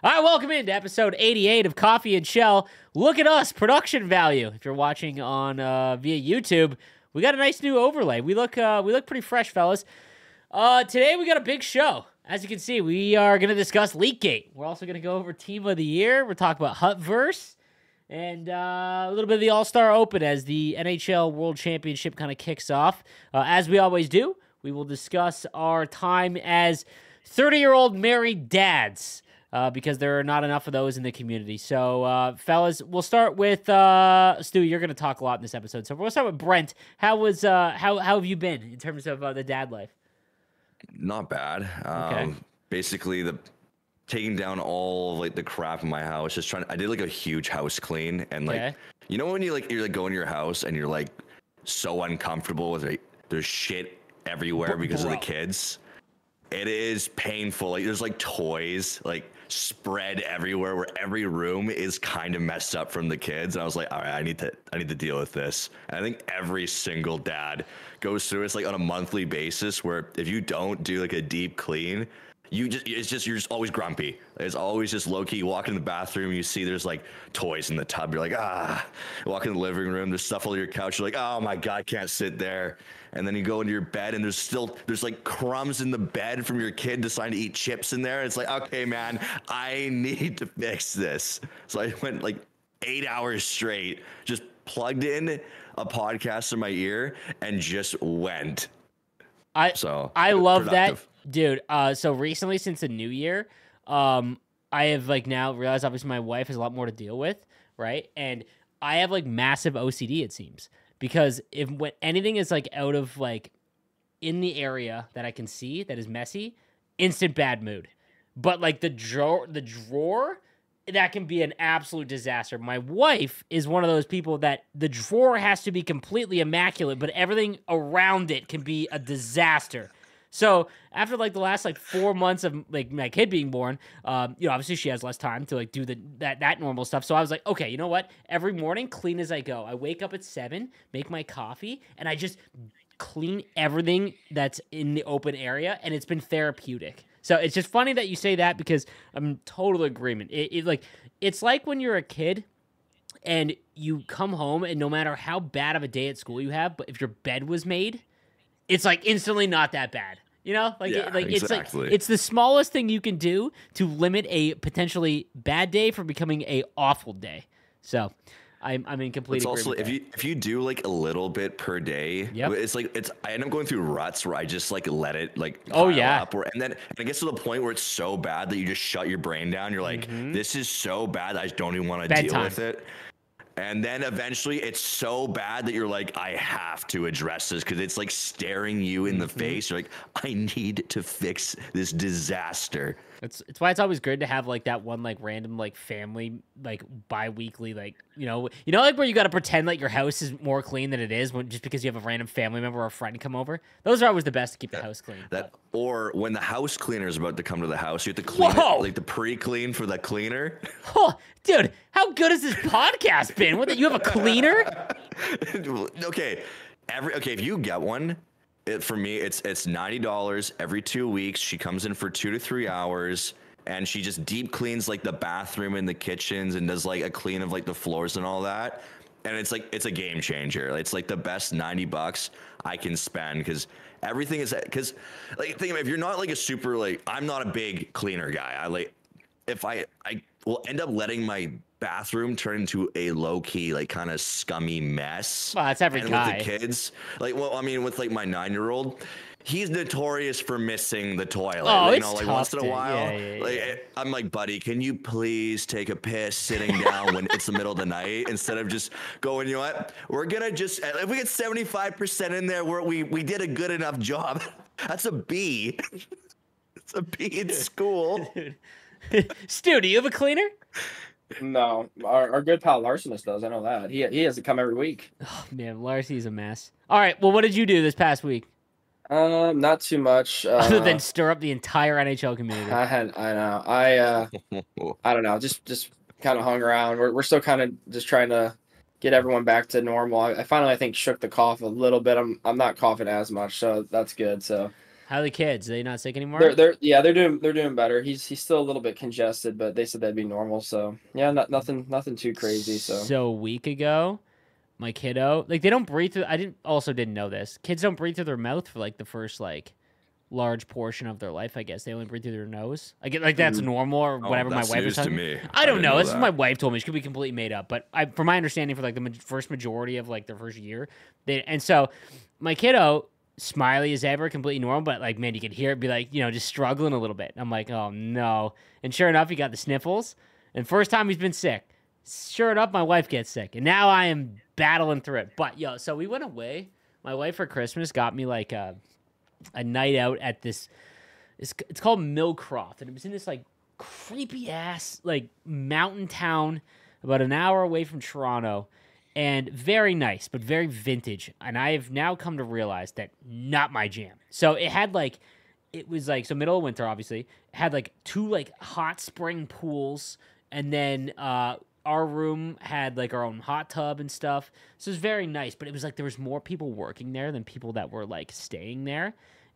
All right, welcome into episode 88 of Coffee and Chel. Look at us, production value. If you're watching on uh, via YouTube, we got a nice new overlay. We look uh, we look pretty fresh, fellas. Uh, today we got a big show. As you can see, we are going to discuss Leakgate. We're also going to go over Team of the Year. We're talking about HUTVerse and uh, a little bit of the All Star Open as the NHL World Championship kind of kicks off. Uh, as we always do, we will discuss our time as 30 year old married dads uh, because there are not enough of those in the community. So, uh, fellas, we'll start with uh, Stu. You're going to talk a lot in this episode, so we'll start with Brent. How was uh, how how have you been in terms of uh, the dad life? Not bad. Um, Okay. Basically, the taking down all of, like the crap in my house. Just trying. I did like a huge house clean, and like Okay. you know when you like you're like going to your house and you're like so uncomfortable with like there's shit everywhere Bro- because of the kids. It is painful. Like there's like toys like spread everywhere where every room is kind of messed up from the kids. And I was like, all right, I need to I need to deal with this. And I think every single dad goes through this like on a monthly basis where if you don't do like a deep clean, you just it's just you're just always grumpy. It's always just low key. You walk in the bathroom, you see there's like toys in the tub. You're like, ah. Walk in the living room, there's stuff over your couch. You're like, oh my god, can't sit there. And then you go into your bed and there's still there's like crumbs in the bed from your kid deciding to eat chips in there. It's like, okay, man, I need to fix this. So I went like eight hours straight, just plugged in a podcast in my ear and just went. I So I love productive. that, dude. Uh, so recently, since the new year, um, I have like now realized obviously my wife has a lot more to deal with, right? And I have like massive OCD. It seems because if when anything is like out of like in the area that I can see that is messy, instant bad mood. But like the drawer, the drawer, that can be an absolute disaster. My wife is one of those people that the drawer has to be completely immaculate, but everything around it can be a disaster. So after like the last like four months of like my kid being born, um, you know, obviously she has less time to like do the that that normal stuff. So I was like, okay, you know what? Every morning, clean as I go. I wake up at seven, make my coffee, and I just clean everything that's in the open area, and it's been therapeutic. So it's just funny that you say that because I'm total agreement. It, it like it's like when you're a kid and you come home and no matter how bad of a day at school you have, but if your bed was made, it's like instantly not that bad. You know, like Yeah, it, like it's like it's the smallest thing you can do to limit a potentially bad day from becoming a awful day. So, I'm I'm in complete It's also if you if you do like a little bit per day, Yep. it's like it's I end up going through ruts where I just like let it like Oh, yeah. up, where, and then it gets to the point where it's so bad that you just shut your brain down. You're like, mm-hmm. this is so bad that I just don't even want to deal with it. And then eventually it's so bad that you're like, I have to address this because it's like staring you in the mm-hmm. face. You're like, I need to fix this disaster. It's it's why it's always good to have like that one like random like family like bi-weekly like you know you know like where you got to pretend like your house is more clean than it is when just because you have a random family member or a friend come over. Those are always the best to keep the house clean. That or when the house cleaner is about to come to the house, you have to clean Whoa! it, like the pre-clean for the cleaner. Oh, dude, how good has this podcast been? What? You have a cleaner? okay, every okay if you get one, it, for me it's it's ninety dollars every two weeks. She comes in for two to three hours. And she just deep cleans like the bathroom and the kitchens and does like a clean of like the floors and all that. And it's like it's a game changer. It's like the best ninety bucks I can spend because everything is because like think about it, if you're not like a super like I'm not a big cleaner guy. I like if I I will end up letting my bathroom turned into a low key like kind of scummy mess. Well, that's every and guy. with the kids, like well, I mean, with like my nine year old. He's notorious for missing the toilet. Oh, you it's know, like once in a while. Yeah, yeah, like, yeah. I'm like, buddy, can you please take a piss sitting down when it's the middle of the night instead of just going, you know what? We're gonna just if we get 75% in there, we're, we we did a good enough job. That's a B. it's a B in school. Stu, do you have a cleaner? No, our, our good pal Larsenus does. I know that. He he has to come every week. Oh, man, Larcy's a mess. All right, well, what did you do this past week Um, not too much. Uh, other than stir up the entire NHL community? I had I know I uh I don't know just just kind of hung around. We're we're still kind of just trying to get everyone back to normal. I, I finally I think shook the cough a little bit. I'm I'm not coughing as much, so that's good. So How are the kids? Are they not sick anymore? They're they're yeah they're doing they're doing better. He's he's still a little bit congested, but they said that'd be normal. So yeah, not, nothing nothing too crazy. So So a week ago, my kiddo, like they don't breathe through. I didn't also didn't know this. Kids don't breathe through their mouth for like the first like large portion of their life. I guess they only breathe through their nose. I get like that's Mhm. normal or Oh, whatever my wife news was telling me. me. I don't didn't know. This is my wife told me. She could be completely made up, but I, from my understanding, for like the ma- first majority of like their first year, they and so my kiddo, smiley as ever, completely normal, but like man, you could hear it be like you know just struggling a little bit. I'm like, oh no, and sure enough, he got the sniffles, and first time he's been sick. Sure enough, my wife gets sick, and now I am battling through it. But yo, so we went away. My wife for Christmas got me like a a night out at this. It's, it's called Millcroft, and it was in this like creepy ass like mountain town about an hour away from Toronto and very nice but very vintage and I have now come to realize that not my jam. So it had like it was like so middle of winter obviously. Had like two like hot spring pools and then uh our room had like our own hot tub and stuff. So it was very nice, but it was like there was more people working there than people that were like staying there.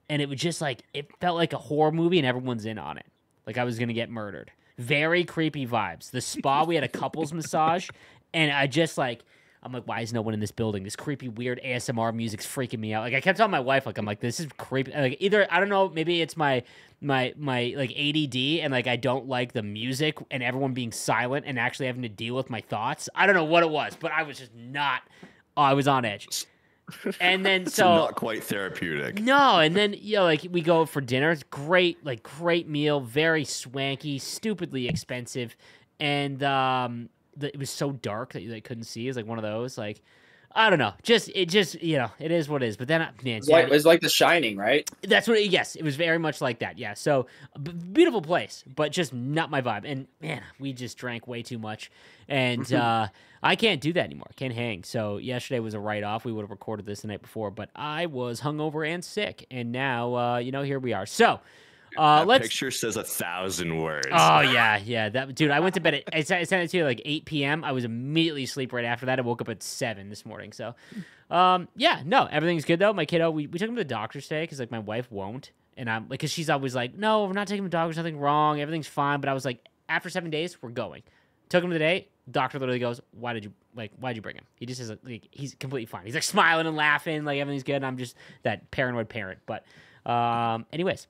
And it was just like it felt like a horror movie and everyone's in on it. Like I was gonna get murdered. Very creepy vibes. The spa, we had a couples massage, and I just like I'm like, why is no one in this building? This creepy, weird ASMR music's freaking me out. Like I kept telling my wife, like I'm like, this is creepy. Like either I don't know, maybe it's my my my like ADD and like I don't like the music and everyone being silent and actually having to deal with my thoughts. I don't know what it was, but I was just not. Oh, I was on edge. And then so not quite therapeutic. no, and then you know, like we go for dinner. It's great, like great meal, very swanky, stupidly expensive, and um, it was so dark that you like, couldn't see. It's like one of those, like I don't know, just it just you know, it is what it is. But then, man, it's like Saturday- it's like The Shining, right? that's what. It, yes, it was very much like that. Yeah. So beautiful place, but just not my vibe. And man, we just drank way too much, and uh, I can't do that anymore. Can't hang. So yesterday was a write off. We would have recorded this the night before, but I was hungover and sick, and now uh, you know here we are. So uh, that let's. picture says a thousand words. Oh yeah, yeah. That dude, I went to bed at I sent it to you like 8 p.m. I was immediately asleep right after that. I woke up at seven this morning. So, um, yeah, no, everything's good though. My kiddo, we, we took him to the doctor today because like my wife won't, and I'm like, cause she's always like, no, we're not taking him to the doctor. There's nothing wrong. Everything's fine. But I was like, after seven days, we're going. Took him today. Doctor literally goes, why did you like? Why did you bring him? He just is like, he's completely fine. He's like smiling and laughing, like everything's good. And I'm just that paranoid parent. But, um, anyways.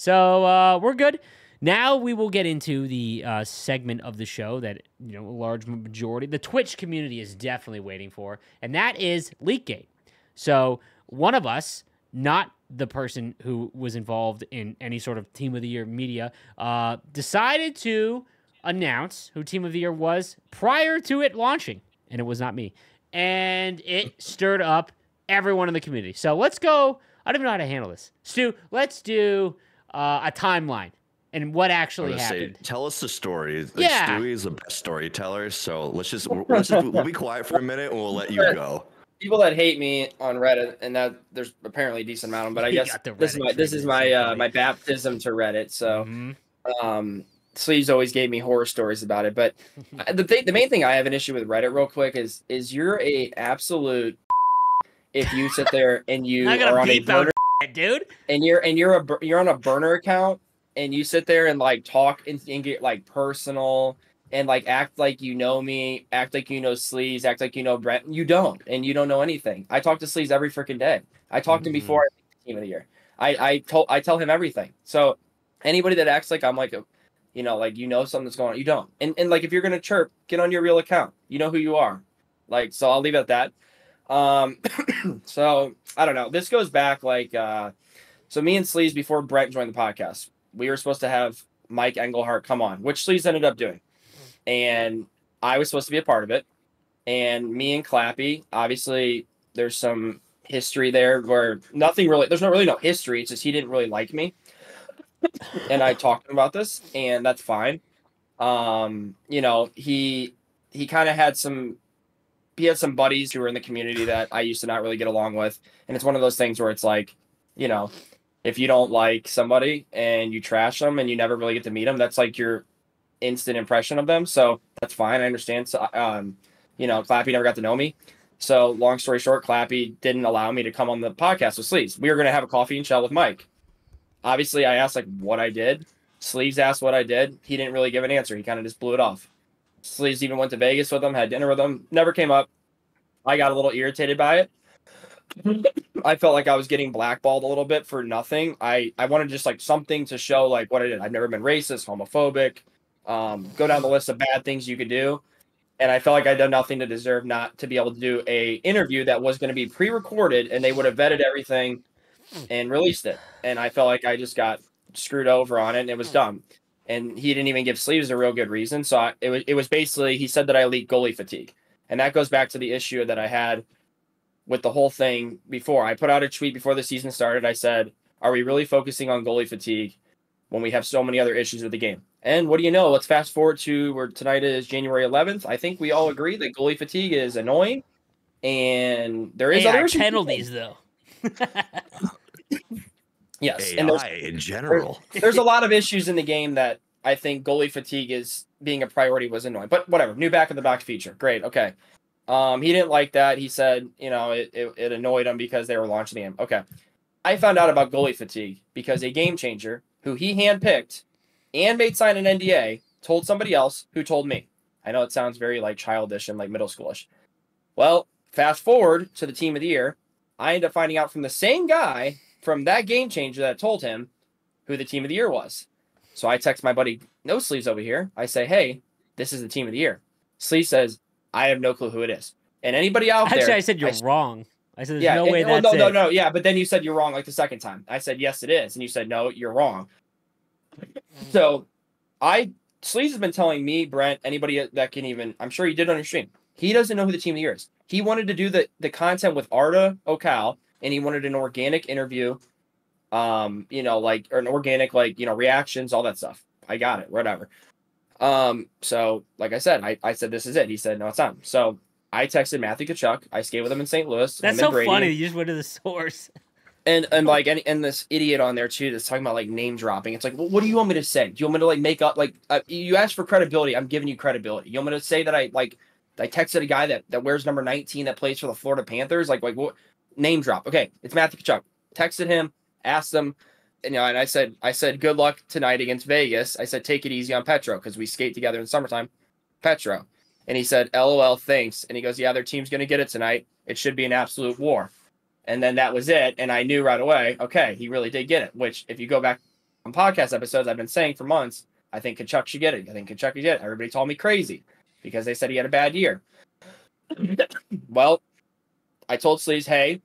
So uh, we're good. Now we will get into the uh, segment of the show that you know a large majority, the Twitch community is definitely waiting for, and that is Leakgate. So one of us, not the person who was involved in any sort of Team of the Year media, uh, decided to announce who Team of the Year was prior to it launching, and it was not me, and it stirred up everyone in the community. So let's go. I don't even know how to handle this. Stu, let's do uh, a timeline and what actually was gonna say, happened. tell us the story. Like, Yeah. Stewie is the best storyteller, so let's just let's just, we'll be quiet for a minute and we'll let you go. People that hate me on Reddit, and that there's apparently a decent amount of them, but I guess this is my this is my uh, my baptism to Reddit. So Mhm. um sleeves always gave me horror stories about it but the thing the main thing i have an issue with reddit real quick is is you're a absolute if you sit there and you are on a beep out burner dude. and you're and you're a you're on a burner account and you sit there and like talk and, and get like personal and like act like you know me act like you know sleeves act like you know brent you don't and you don't know anything. I talk to sleeves every freaking day. I talked to him Mhm. before team of the year. I i told i tell him everything. So anybody that acts like i'm like a you know like you know something that's going on you don't. And, and like if you're gonna chirp get on your real account. You know who you are. Like so i'll leave it at that um so i don't know. This goes back like uh so me and sleeves before brett joined the podcast we were supposed to have mike inglehart come on which sleeves ended up doing. And i was supposed to be a part of it. And me and clappy obviously there's some history there where nothing really there's not really no history it's just he didn't really like me. And I talked about this, and that's fine. Um, you know, he he kind of had some he had some buddies who were in the community that I used to not really get along with, and it's one of those things where it's like, you know, if you don't like somebody and you trash them and you never really get to meet them, that's like your instant impression of them. So that's fine. I understand. So, um, you know, Clappy never got to know me. So long story short, Clappy didn't allow me to come on the podcast with Sleeves. We were going to have a coffee and chat with Mike. obviously I asked like what I did. Sleeves asked what I did. He didn't really give an answer. He kind of just blew it off. Sleeves even went to Vegas with him, had dinner with him, never came up. I got a little irritated by it. I felt like I was getting blackballed a little bit for nothing. I I wanted just like something to show like what I did. I've never been racist, homophobic. Um, go down the list of bad things you could do, and I felt like I'd done nothing to deserve not to be able to do a interview that was going to be pre-recorded, and they would have vetted everything and released it. And I felt like I just got screwed over on it, and it was dumb. And he didn't even give sleeves a real good reason. So I, it was it was basically he said that I leaked goalie fatigue, and that goes back to the issue that I had with the whole thing before. I put out a tweet before the season started. I said, "Are we really focusing on goalie fatigue when we have so many other issues with the game?" And what do you know? Let's fast forward to where tonight is January 11th. I think we all agree that goalie fatigue is annoying, and there is AI other penalties though. Yes, and there's AI in general. there's a lot of issues in the game that I think goalie fatigue is being a priority was annoying. But whatever, new back in the box feature, great, okay. Um, he didn't like that. He said, you know, it, it, it annoyed him because they were launching the game. Okay, I found out about goalie fatigue because a game changer who he handpicked and made sign an NDA told somebody else who told me. I know it sounds very like childish and like middle schoolish. Well, fast forward to the team of the year, I end up finding out from the same guy from that game changer that told him who the team of the year was. So I text my buddy No Sleeves over here. I say, "Hey, this is the team of the year." Sleeve says, "I have no clue who it is." And anybody out Actually, there, Actually, I said you're I- wrong. I said there's yeah, no way that's no, no, it. no, yeah. But then you said you're wrong like the second time. I said yes, it is, and you said no, you're wrong. So, I Sleeves has been telling me, Brent, anybody that can even, I'm sure he did on your stream. He doesn't know who the team of the year is. He wanted to do the the content with Arda Ocal, and he wanted an organic interview, um, you know, like or an organic like you know reactions, all that stuff. I got it, whatever. Um, so like I said, I, I said this is it. He said no, it's not. So I texted Matthew Tkachuk. I skated with him in St. Louis. That's so Brady. funny. You just went to the source. And and like and, and this idiot on there too that's talking about like name dropping. It's like, well, what do you want me to say? Do you want me to like make up like uh, you asked for credibility? I'm giving you credibility. You want me to say that I like I texted a guy that that wears number 19 that plays for the Florida Panthers? Like like what name drop? Okay, it's Matthew Tkachuk. Texted him, asked him, and, you know, and I said I said good luck tonight against Vegas. I said take it easy on Petro because we skate together in summertime. Petro, and he said LOL thanks, and he goes yeah their team's gonna get it tonight. It should be an absolute war. And then that was it. And I knew right away, okay, he really did get it. Which, if you go back on podcast episodes, I've been saying for months, I think Tkachuk should get it. I think Tkachuk should get it. Everybody told me crazy because they said he had a bad year. well, I told Sleeves, hey,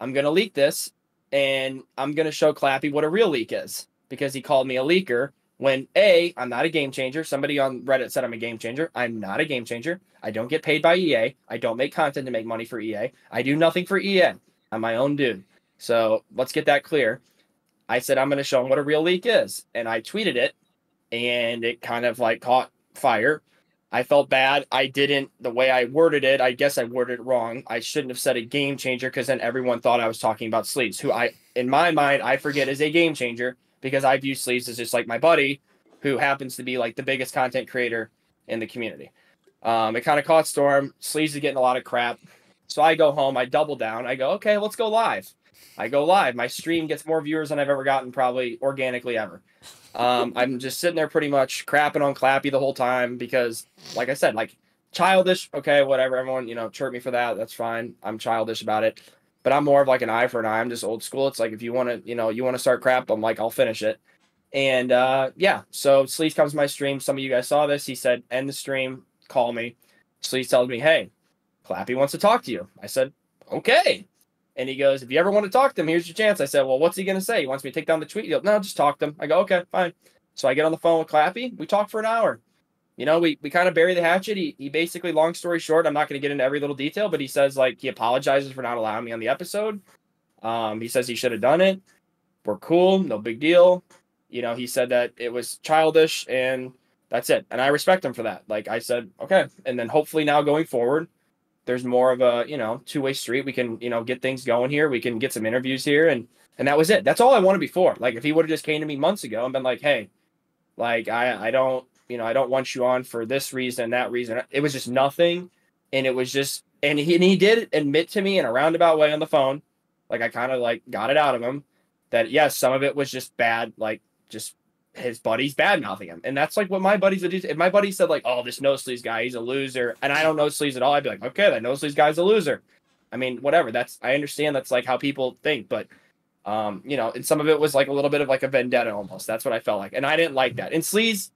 I'm going to leak this and I'm going to show Clappy what a real leak is because he called me a leaker when A, I'm not a game changer. Somebody on Reddit said I'm a game changer. I'm not a game changer. I don't get paid by EA. I don't make content to make money for EA. I do nothing for EA. I'm my own dude. So let's get that clear. I said I'm going to show him what a real leak is, and I tweeted it, and it kind of like caught fire. I felt bad. I didn't the way I worded it. I guess I worded it wrong. I shouldn't have said a game changer because then everyone thought I was talking about Sleeves, who I, in my mind, I forget is a game changer because I view Sleeves as just like my buddy, who happens to be like the biggest content creator in the community. Um, it kind of caught storm. Sleeves is getting a lot of crap. So I go home, I double down. I go, okay, let's go live. I go live. My stream gets more viewers than I've ever gotten, probably organically ever. Um, I'm just sitting there pretty much crapping on Clappy the whole time because, like I said, like childish. Okay, whatever. Everyone, you know, chirp me for that. That's fine. I'm childish about it, but I'm more of like an eye for an eye. I'm just old school. It's like if you want to, you know, you want to start crap, I'm like, I'll finish it. And uh, yeah, so Sleaze comes to my stream. Some of you guys saw this. He said, end the stream, call me. Sleaze tells me, hey, Clappy wants to talk to you. I said, okay. And he goes, if you ever want to talk to him, here's your chance. I said, well, what's he going to say? He wants me to take down the tweet. He goes, no, just talk to him. I go, okay, fine. So I get on the phone with Clappy. We talk for an hour. You know, we, we kind of bury the hatchet. He, he basically, long story short, I'm not going to get into every little detail, but he says, like, he apologizes for not allowing me on the episode. Um, he says he should have done it. We're cool. No big deal. You know, he said that it was childish and that's it. And I respect him for that. Like I said, okay. And then hopefully now going forward, there's more of a, you know, two way street. We can, you know, get things going here. We can get some interviews here. And, and that was it. That's all I wanted before. Like if he would have just came to me months ago and been like, Hey, like I, I don't, you know, I don't want you on for this reason, that reason. It was just nothing. And it was just, and he, and he did admit to me in a roundabout way on the phone. Like I kind of like got it out of him that yes, some of it was just bad, like just his buddies bad mouthing him. And that's like what my buddies would do. If my buddy said, like, oh, this no sleeves guy, he's a loser, and I don't know sleeves at all, I'd be like, okay, that no sleeves guy's a loser. I mean, whatever. That's I understand that's like how people think, but um, you know, and some of it was like a little bit of like a vendetta almost. That's what I felt like. And I didn't like that. And Sleaze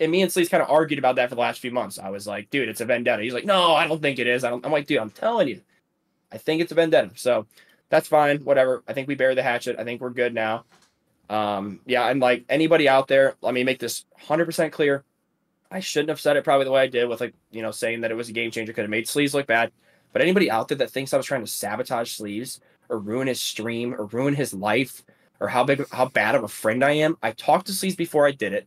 and me and Sleaze kind of argued about that for the last few months. I was like, dude, it's a vendetta. He's like, no, I don't think it is. I don't, I'm like, dude, I'm telling you, I think it's a vendetta. So that's fine. Whatever. I think we bury the hatchet. I think we're good now. Um, yeah, and like anybody out there, let me make this 100% clear. I shouldn't have said it probably the way I did with like, you know, saying that it was a game changer, could have made Sleeves look bad. But anybody out there that thinks I was trying to sabotage Sleeves or ruin his stream or ruin his life or how big, how bad of a friend I am, I talked to Sleeves before I did it.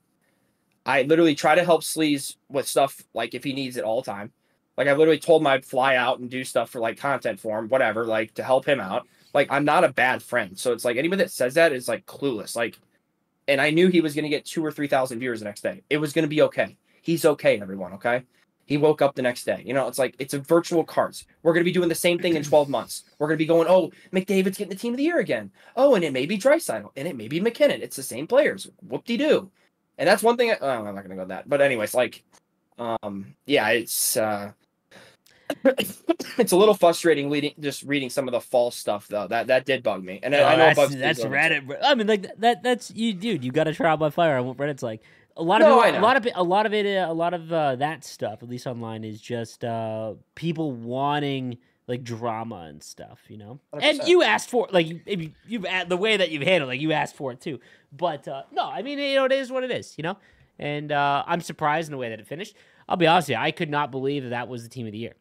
I literally try to help Sleeves with stuff like if he needs it all the time. Like I literally told him I'd fly out and do stuff for like content for him, whatever, like to help him out. Like I'm not a bad friend. So it's like anybody that says that is like clueless. Like, and I knew he was gonna get two or three thousand viewers the next day. It was gonna be okay. He's okay, everyone. Okay. He woke up the next day. You know, it's like it's a virtual cards. We're gonna be doing the same thing in 12 months. We're gonna be going, oh, McDavid's getting the team of the year again. Oh, and it may be Draisaitl, and it may be MacKinnon. It's the same players. Whoop de doo. And that's one thing. I, oh, I'm not gonna go that. But anyways, like, um, yeah, it's uh, it's a little frustrating reading just reading some of the false stuff though. That that did bug me. And Oh, I know that's, that's. Reddit. bro. I mean, like that. That's you, dude. You got to trial by fire on what Reddit's like. A lot of I it, a lot of it, a lot of it, uh, a lot of uh, that stuff, at least online, is just uh, people wanting like drama and stuff, you know. And 100%. you asked for like you, you've the way that you've handled, like you asked for it too. But uh, no, I mean, you know, it is what it is, you know. And uh, I'm surprised in the way that it finished. I'll be honest with you, I could not believe that that was the team of the year.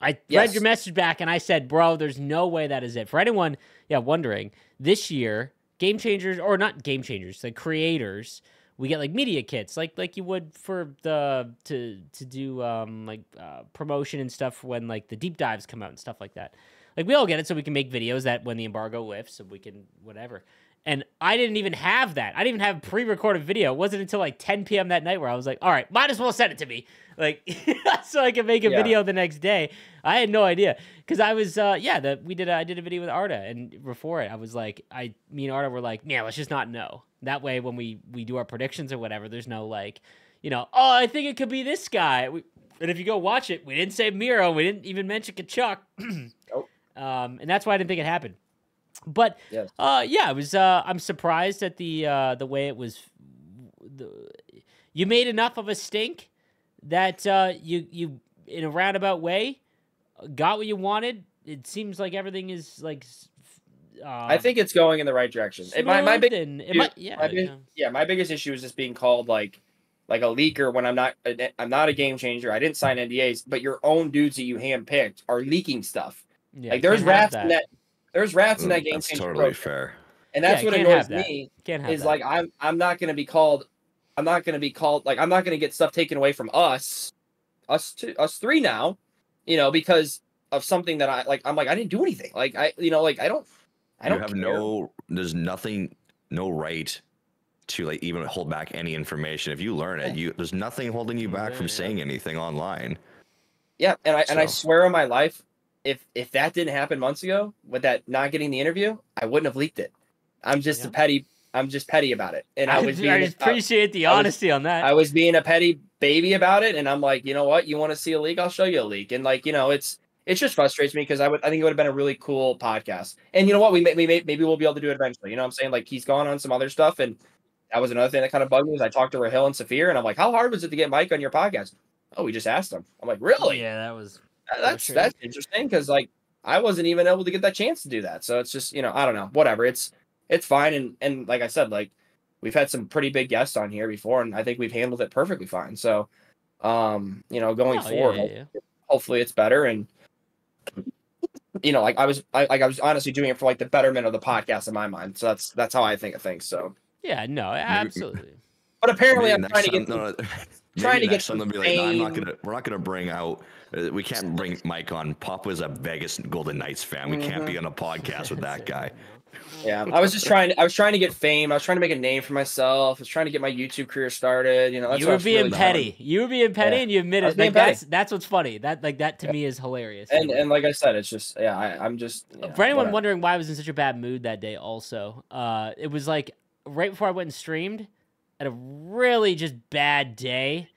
I read your message back and I said, bro, there's no way that is it. For anyone, yeah, wondering, this year, game changers or not game changers, the creators, we get like media kits, like like you would for the to to do um like uh, promotion and stuff when like the deep dives come out and stuff like that. Like we all get it so we can make videos that when the embargo lifts, so we can whatever. And I didn't even have that. I didn't even have a pre-recorded video. It wasn't until like 10 p.m. that night where I was like, "All right, might as well send it to me." Like so I can make a Yeah. video the next day. I had no idea because I was uh yeah, the we did a, I did a video with Arda and before it I was like I me and Arda were like, "Yeah, let's just not know." That way when we we do our predictions or whatever, there's no like, you know, "Oh, I think it could be this guy." We, and if you go watch it, we didn't say Miro, we didn't even mention Tkachuk. Nope. Um, and that's why I didn't think it happened. But Yes. uh, yeah, it was. Uh, I'm surprised at the uh, the way it was. The, you made enough of a stink that uh, you you in a roundabout way got what you wanted. It seems like everything is like. Uh, I think it's going in the right direction. And my my big and it might, yeah, my big- yeah. yeah, my biggest issue is just being called like like a leaker when I'm not I'm not a game changer. I didn't sign NDAs, but your own dudes that you handpicked are leaking stuff. Yeah, like there's can't have rats in that there's rats in that game That's totally program. fair. And that's Yeah, what can't annoys that. me Can't have is that. like I'm I'm not gonna be called I'm not gonna be called like I'm not gonna get stuff taken away from us, us two us three now, you know, because of something that I like I'm like I didn't do anything. Like I you know, like I don't I don't have care. no there's nothing no right to like even hold back any information if you learn it you there's nothing holding you back from saying anything online Yeah, and I and I swear on my life, if if that didn't happen months ago with that not getting the interview, I wouldn't have leaked it. I'm just Yeah. a petty. I'm just petty about it, and I, I, was I being uh, appreciate the I was- honesty on that. I was being a petty baby about it, and I'm like, you know what? You want to see a leak? I'll show you a leak. And like, you know, it's it just frustrates me because I would I think it would have been a really cool podcast. And you know what? We may, we may maybe we'll be able to do it eventually. You know what I'm saying? Like he's gone on some other stuff, and that was another thing that kind of bugged me. Is I talked to Rahil and Saphir, and I'm like, how hard was it to get Mike on your podcast? Oh, we just asked him. I'm like, really? yeah, that was. That- that's that's interesting because like I wasn't even able to get that chance to do that. So it's just you know I don't know whatever. It's it's fine and and like I said like we've had some pretty big guests on here before and I think we've handled it perfectly fine. So um you know going Oh, forward yeah, ho- yeah. hopefully it's better and you know like I was I, like I was honestly doing it for like the betterment of the podcast in my mind. So that's that's how I think of things. So Yeah, no, absolutely. but apparently Maybe I'm trying to get time- no, no, trying maybe to get some they'll be like, "No, I'm not gonna we're not gonna bring out uh, we can't bring Mike on. Pop was a Vegas Golden Knights fan. We can't be Mhm. on a podcast with that guy. Yeah, I was just trying. I was trying to get fame. I was trying to make a name for myself. I was trying to get my YouTube career started. You know, that's you I were being really doing. petty. You were being petty, Yeah. and you admit I it. Like that's that's what's funny. That like that to Yeah. me is hilarious. And and like I said, it's just yeah. I, I'm just know, For anyone whatever. wondering why I was in such a bad mood that day, also, uh, it was like right before I went and streamed, at a really just bad day,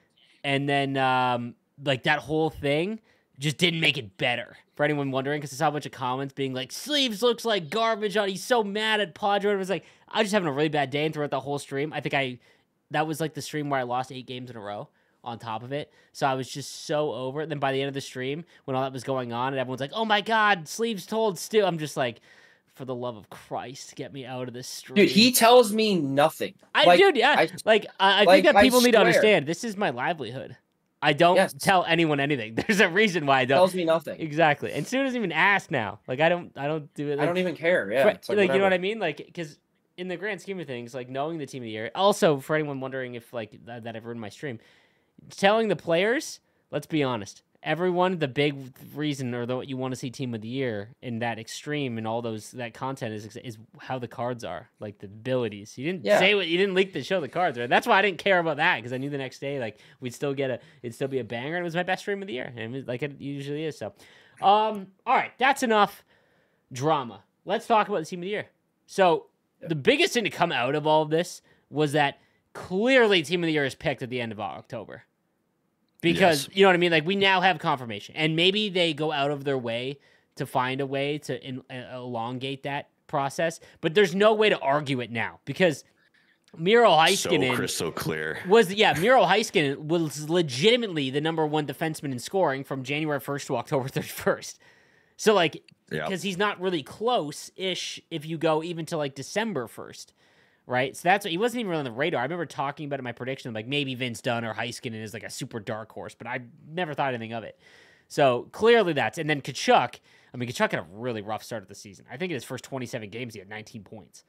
and then um, like that whole thing just didn't make it better. For anyone wondering, because I saw a bunch of comments being like, "Sleeves looks like garbage on." He's so mad at Padre. It was like I was just having a really bad day, and throughout the whole stream, I think I that was like the stream where I lost eight games in a row on top of it. So I was just so over it. Then by the end of the stream, when all that was going on, and everyone's like, "Oh my god, sleeves told Stu," I'm just like, for the love of Christ, get me out of this stream. dude, he tells me nothing. I like, dude, yeah, I- like I, I like, think that I people need to understand this is my livelihood. I don't Yes. tell anyone anything. There's a reason why I don't. tells me nothing. Exactly, and Sue doesn't even ask now. Like I don't, I don't do it. I don't even care. Yeah, for- like, you know what I mean? Like, because in the grand scheme of things, like knowing the team of the year. Also, for anyone wondering if like that, that I've ruined my stream, telling the players. Let's be honest. Everyone, the big reason or the what you want to see team of the year in that extreme and all those that content is is how the cards are, like the abilities. You didn't Yeah. say what you didn't leak to show the cards, right? That's why I didn't care about that because I knew the next day like we'd still get a it'd still be a banger and it was my best stream of the year and it like it usually is. So, um, all right, that's enough drama. Let's talk about the team of the year. So the biggest thing to come out of all of this was that clearly team of the year is picked at the end of October. Because Yes. you know what I mean? Like we now have confirmation. And maybe they go out of their way to find a way to in, uh, elongate that process, but there's no way to argue it now because Miro So Heiskanen crystal clear. was yeah, Miro Heiskanen was legitimately the number one defenseman in scoring from January 1st to October 31st. So like Yeah. because he's not really close ish if you go even to like December 1st. Right. So that's he wasn't even really on the radar. I remember talking about it in my prediction, like maybe Vince Dunn or Heiskanen is like a super dark horse, but I never thought anything of it. So clearly that's and then Tkachuk. I mean, Tkachuk had a really rough start of the season. I think in his first 27 games, he had 19 points.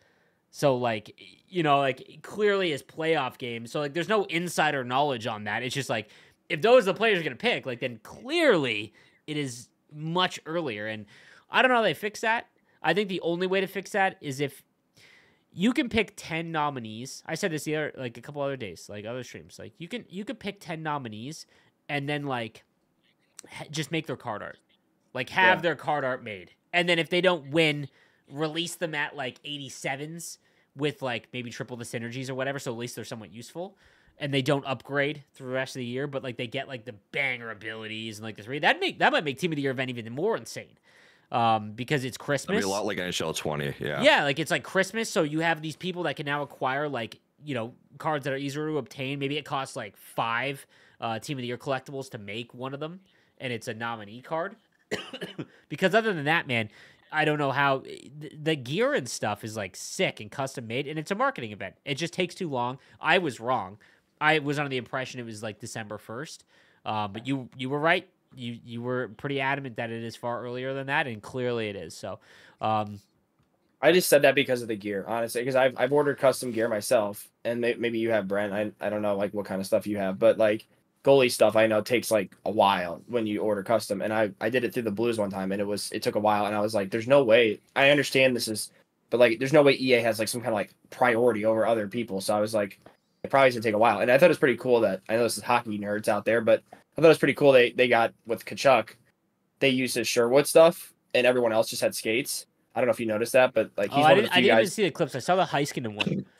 So like, you know, like clearly his playoff game. So like, there's no insider knowledge on that. It's just like, if those are the players are gonna pick, like then clearly it is much earlier. And I don't know how they fix that. I think the only way to fix that is if you can pick 10 nominees. I said this the other like a couple other days, like other streams. Like you can you could pick 10 nominees and then like ha- just make their card art. Like have Yeah. their card art made. And then if they don't win, release them at like 87s with like maybe triple the synergies or whatever, so at least they're somewhat useful. And they don't upgrade through the rest of the year, but like they get like the banger abilities and like the three. That make that might make team of the year event even more insane. Um, because it's Christmas. a lot like NHL 20. Yeah. Yeah, like it's like Christmas, so you have these people that can now acquire like you know cards that are easier to obtain. Maybe it costs like five uh, Team of the Year collectibles to make one of them, and it's a nominee card. because other than that, man, I don't know how the, the gear and stuff is like sick and custom made, and it's a marketing event. It just takes too long. I was wrong. I was under the impression it was like December first, uh, but you you were right. You you were pretty adamant that it is far earlier than that, and clearly it is. So. Um, I just said that because of the gear, honestly, because I've I've ordered custom gear myself, and may, maybe you have Brent. I I don't know like what kind of stuff you have, but like goalie stuff, I know takes like a while when you order custom, and I I did it through the Blues one time, and it was it took a while, and I was like, there's no way. I understand this is, but like, there's no way EA has like some kind of like priority over other people. So I was like, it probably gonna take a while, and I thought it was pretty cool that I know this is hockey nerds out there, but I thought it was pretty cool they they got with Tkachuk, they used his Sherwood stuff, and everyone else just had skates. I don't know if you noticed that, but like Oh, he's I one of didn't, the I didn't even see the clips. I saw the Heiskanen one.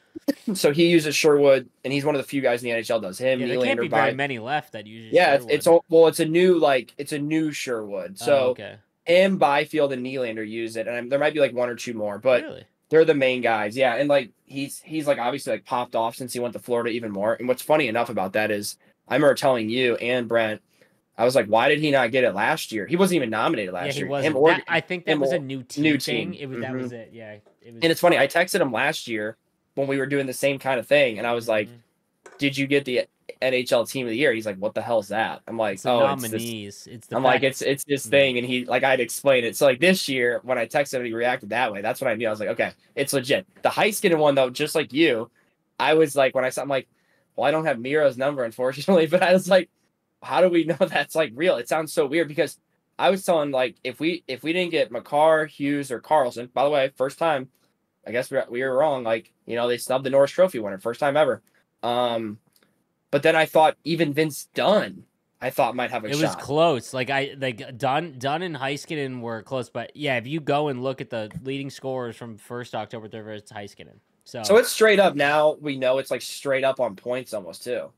So he uses Sherwood, and he's one of the few guys in the NHL does him. Yeah, there can't be very many left that use. yeah, it's, Sherwood. it's all well, it's a new like it's a new Sherwood. Oh, So okay. him, Byfield, and Nylander use it, and I'm, there might be like one or two more, but really, they're the main guys. Yeah, and like he's he's like obviously like popped off since he went to Florida even more. And what's funny enough about that is I remember telling you and Brent, I was like, why did he not get it last year? He wasn't even nominated last yeah, he year. wasn't. Or, That- I think that was a new team. new thing. team. It was that Mhm. was it. Yeah, it was. and it's funny. I texted him last year when we were doing the same kind of thing, and I was like, Mhm. "Did you get the NHL Team of the Year?" He's like, "What the hell's that?" I'm like, it's "Oh, it's this nominees. It's, the I'm like, it's it's this Mhm. thing, and he like I'd explain it. So like this year, when I texted him, he reacted that way. That's when I knew I was like, okay, it's legit. The Heiskanen one though, just like you, I was like, when I saw, I'm like, well, I don't have Miro's number unfortunately, but I was like, how do we know that's like real? It sounds so weird because I was telling like if we if we didn't get Makar, Hughes, or Carlson, by the way, first time I guess we were, we were wrong. Like, you know, they snubbed the Norris Trophy winner, first time ever. Um, but then I thought even Vince Dunn, I thought might have a it shot. was close. Like I like Dunn Dunn and Heiskanen were close, but yeah, if you go and look at the leading scorers from first October third, it's Heiskanen. So, so it's straight up now. We know it's like straight up on points almost too.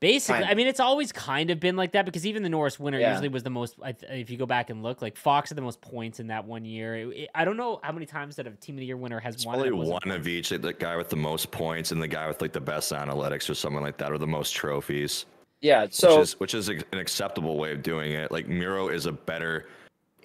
basically, kind I mean, it's always kind of been like that because even the Norris winner Yeah. usually was the most. If you go back and look, like Fox had the most points in that one year. It- it- I don't know how many times that a team of the year winner has It's won. probably one of each. Like the guy with the most points and the guy with like the best analytics or something like that, or the most trophies. Yeah. So which is which is an acceptable way of doing it. Like Miro is a better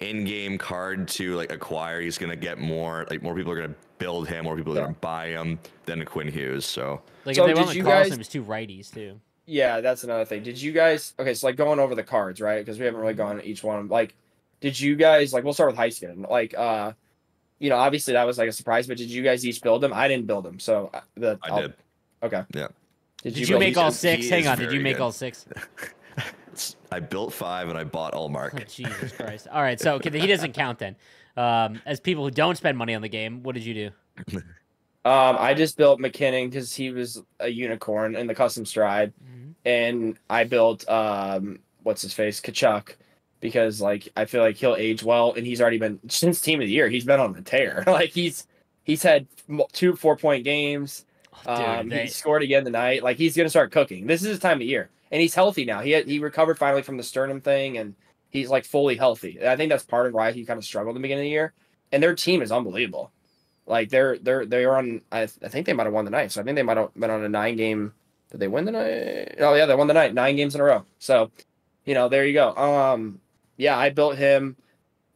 in-game card to like acquire. He's gonna get more. Like more people are gonna build him. More people are Yeah. gonna buy him than a Quinn Hughes. So Like So if they did went with you Carlson, guys- it was two righties too. yeah, that's another thing. Did you guys? Okay, so like going over the cards, right? Because we haven't really gone each one. Like, did you guys like? We'll start with Heiskin. Like, uh, you know, obviously that was like a surprise. But did you guys each build them? I didn't build them, so uh, the I I'll- did. Okay. Yeah. Did, Did you, you make all six? Hang on, did you make good. all six? It's- I built five and I bought all Oh, mark. Jesus Christ! All right, so okay, he doesn't count then. Um, as people who don't spend money on the game, what did you do? Um, I just built MacKinnon because he was a unicorn in the custom stride, and I built um, what's his face, Tkachuk, because like I feel like he'll age well, and he's already been since team of the year. He's been on the tear. like he's he's had two four point games. Oh, Dude, Um, they- he scored again tonight. Like he's gonna start cooking. This is his time of year, and he's healthy now. He he recovered finally from the sternum thing, and he's like fully healthy. And I think that's part of why he kind of struggled in the beginning of the year. And their team is unbelievable. Like they're they're they're on. I, I think they might have won the night. So I think they might have been on a nine game. Did they win the night? Oh yeah, they won the night. Nine games in a row. So, you know, there you go. Um, yeah, I built him,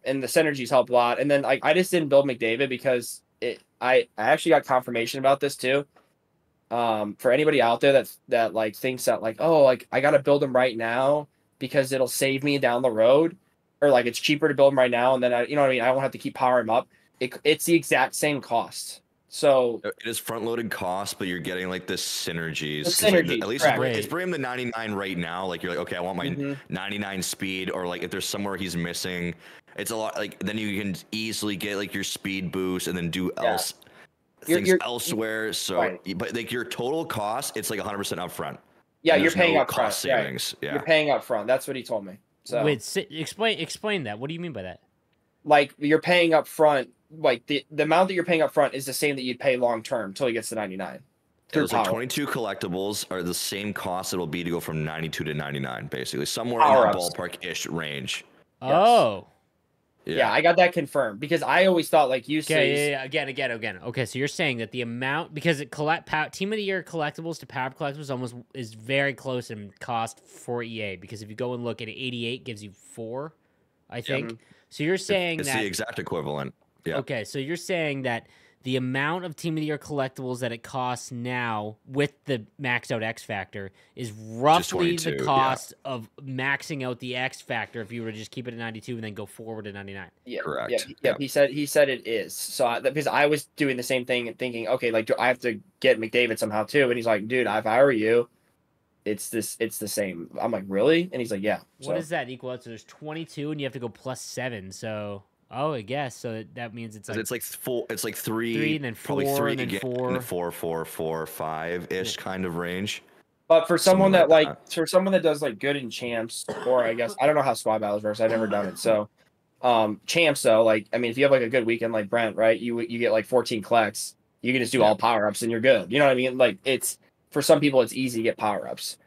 and the synergies help a lot. And then like I just didn't build McDavid because it. I I actually got confirmation about this too um for anybody out there that that like thinks that like oh like i gotta build them right now because it'll save me down the road or like it's cheaper to build them right now and then i you know what i mean i won't have to keep powering them up it, it's the exact same cost so It is front-loaded cost, but you're getting like the synergies. The 'Cause, like, synergies, at least correct. it's, it's bring him to 99 right now. Like you're like, okay, I want my Mhm. 99 speed, or like if there's somewhere he's missing, it's a lot. Like then you can easily get like your speed boost and then do Yeah. else You're- things you're- elsewhere. So, Right. but like your total cost, it's like 100 percent upfront. yeah you're paying no up front cost right. Yeah. you're paying up front that's what he told me so Wait, si- explain explain that. What do you mean by that? like you're paying up front like the, the amount that you're paying up front is the same that you'd pay long term until he gets to 99 through There's like 22 collectibles are the same cost it'll be to go from 92 to 99, basically somewhere Power in that ups. ballpark-ish range. Oh, yeah. i got that confirmed because i always thought like you okay, say yeah, yeah, again, again, again. Okay, so you're saying that the amount because it collect pow, team of the year collectibles to power collectibles almost is very close in cost for EA because if you go and look at 88 gives you four, I think. Mm-hmm. So you're saying It's that the exact equivalent. Yeah. Okay, so you're saying that the amount of Team of the Year collectibles that it costs now with the maxed out X Factor is roughly the 22, yeah. cost of maxing out the X Factor if you were to just keep it at 92 and then go forward to 99. Yeah, Correct. Yeah, yeah, Yep. He said he said it is. So I, because I was doing the same thing and thinking, okay, like do I have to get McDavid somehow too? And he's like, dude, if I were you, it's this, it's the same. I'm like, really? And he's like, yeah. What So, does that equal out? So there's 22 and you have to go plus 7. So, oh, I guess. So that, that means it's like, it's like four. It's like three, Three and then probably four three and then again, four. in the four, four, four, five ish kind of range. but for someone something that like like, for someone that does like good in champs, or I guess I don't know how squad battles works. I've never done it. So, um, champs though, like I mean, if you have like a good weekend like Brent, right? You you get like 14 collects, you can just do Yeah. all power ups and you're good. You know what I mean? Like it's for some people, it's easy to get power ups.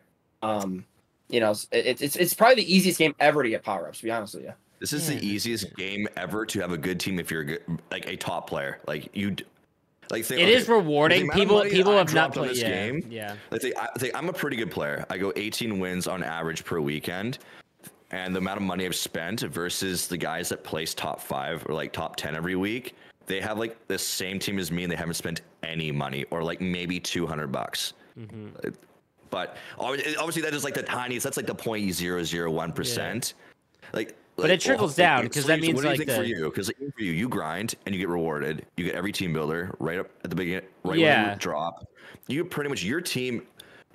Um, you know, it's it's it's probably the easiest game ever to get power ups. To be honest with you. This is Yeah, the this- easiest game ever to have a good team if you're a good, like a top player. Like you, like think, it okay, is rewarding. People people have not played this yeah, game, Yeah. Let's say I think I'm a pretty good player. I go 18 wins on average per weekend, and the amount of money I've spent versus the guys that place top five or like top 10 every week, they have like the same team as me, and they haven't spent any money or like maybe 200 bucks. Mm-hmm. But obvi- obviously, that is like the tiniest. That's like the point zero zero one percent. Like, But it trickles down because that means, what do you like, think for you? Because like, for you, you grind and you get rewarded. You get every team builder right up at the beginning, right when Yeah. you drop. You pretty much your team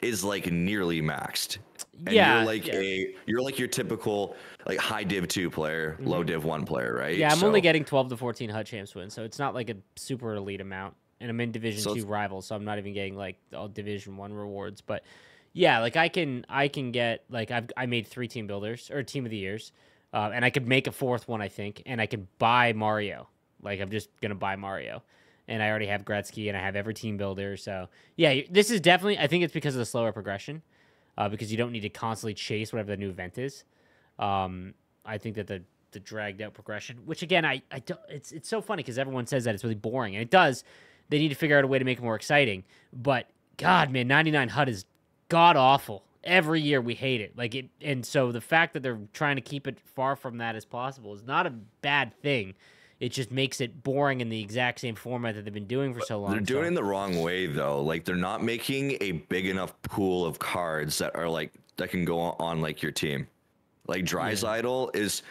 is like nearly maxed. And Yeah, you're like yeah. a you're like your typical like high div two player, low div one player, right? Mm-hmm. Yeah, I'm only getting 12 to 14 HUT champs wins, so it's not like a super elite amount. and I'm in Division So Two rivals, so I'm not even getting like all Division One rewards. But yeah, like I can I can get like I've I made three team builders or team of the years, uh, and I could make a fourth one I think, and I could buy Mario. Like I'm just gonna buy Mario, and I already have Gretzky, and I have every team builder. So yeah, this is definitely I think it's because of the slower progression, uh, because you don't need to constantly chase whatever the new event is. Um, I think that the the dragged out progression, which again, I, I don't, it's it's so funny because everyone says that it's really boring, and it does. They need to figure out a way to make it more exciting. But God, man, 99 HUT is god awful. Every year we hate it. Like it, and so the fact that they're trying to keep it far from that as possible is not a bad thing. It just makes it boring in the exact same format that they've been doing for so long. They're doing so- it in the wrong way though. Like they're not making a big enough pool of cards that are like that can go on, like your team. Like Draisaitl is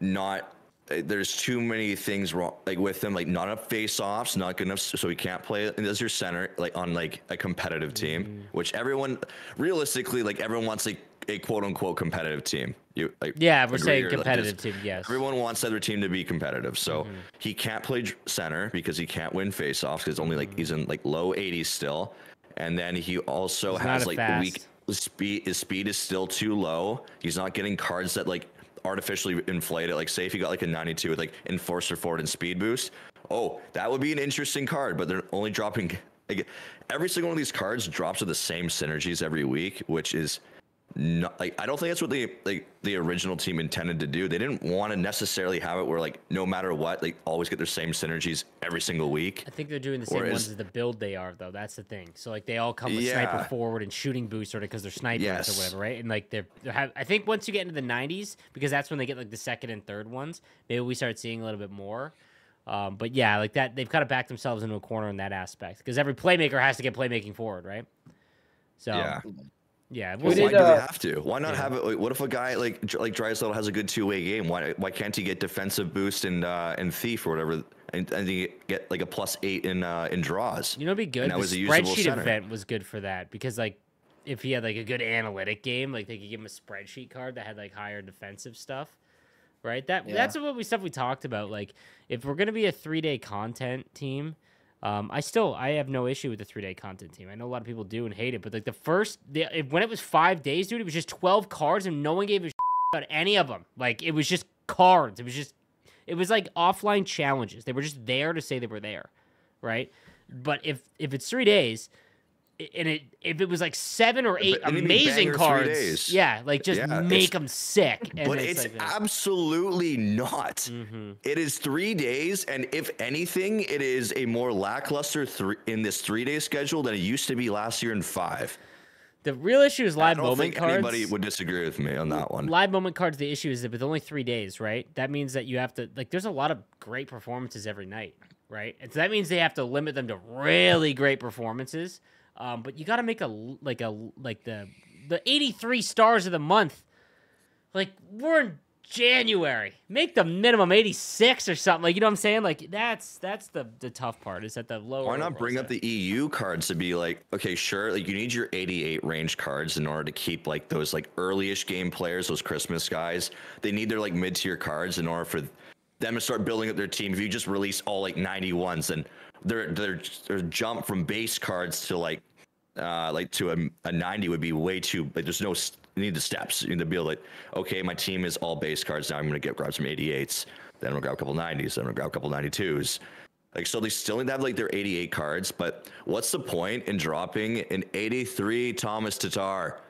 not. Uh, There's too many things wrong, like with him, like not enough face-offs, not good enough, so he can't play as your center, like on like a competitive team. Mm-hmm. Which everyone, realistically, like everyone wants like a quote-unquote competitive team. You like yeah, we're saying or, like, competitive team. Yes. Everyone wants their team to be competitive, so Mm-hmm. he can't play center because he can't win faceoffs because only like he's in like low 80s still, and then he also He's has like fast. weak speed. His speed is still too low. He's not getting cards that like artificially inflate it. Like say if you got like a 92 with like enforcer forward and speed boost, oh that would be an interesting card. But they're only dropping like every single one of these cards drops with the same synergies every week, which is not like I don't think that's what the like the original team intended to do. They didn't want to necessarily have it where like no matter what, like always get their same synergies every single week. I think they're doing the same Or ones as the build they are, though. That's the thing. So like they all come with Yeah. sniper forward and shooting boost, sort of because they're snipers Yes. or whatever, right? And like they're, they're have, I think once you get into the '90s, because that's when they get like the second and third ones, maybe we start seeing a little bit more. Um, but yeah, like that, they've kind of backed themselves into a corner in that aspect because every playmaker has to get playmaking forward, right? So Yeah. Yeah, We we'll Why see. did, do they have to? Why not yeah. have it? like, What if a guy like like Draisaitl has a good two way game? Why why can't he get defensive boost and uh, and thief or whatever, and, and he get like a plus eight in uh, in draws? You know, what'd be good. that The was a usable spreadsheet center. event was good for that because like if he had like a good analytic game, like they could give him a spreadsheet card that had like higher defensive stuff, right? That Yeah. that's what we stuff we talked about. Like if we're gonna be a three day content team. Um, I still I have no issue with the three day content team. I know a lot of people do and hate it, but like the first the, when it was five days, dude, it was just twelve cards and no one gave a about any of them. Like it was just cards. It was just it was like offline challenges. They were just there to say they were there, right? But if if it's three days, and it if it was like seven or eight But it need to be amazing cards, yeah, like just Yeah, make them sick. And but it's like that. absolutely not. Mhm. It is three days, and if anything, it is a more lackluster three in this three day schedule than it used to be last year in five. the real issue is live moment cards. I don't moment think cards. anybody would disagree with me on that one. Live moment cards. The issue is that with only three days, right? That means that you have to like. There's a lot of great performances every night, right? And so that means they have to limit them to really great performances. Um, but you got to make a like a like the the 83 stars of the month. Like we're in January. Make the minimum 86 or something. Like you know what I'm saying? Like that's that's the the tough part. Is that the lower. Why not bring up the EU cards to be like, okay, sure, like you need your 88 range cards in order to keep like those like early-ish game players, those Christmas guys. They need their like mid-tier cards in order for them to start building up their team. If you just release all like 91s, then their their their jump from base cards to like uh like to a, a 90 would be way too like there's no need the steps. You need to be like okay my team is all base cards. Now i'm gonna get grab some 88s then i'm gonna grab a couple 90s then i'm gonna grab a couple 92s like so they still need to have like their 88 cards but what's the point in dropping an 83 Tomas Tatar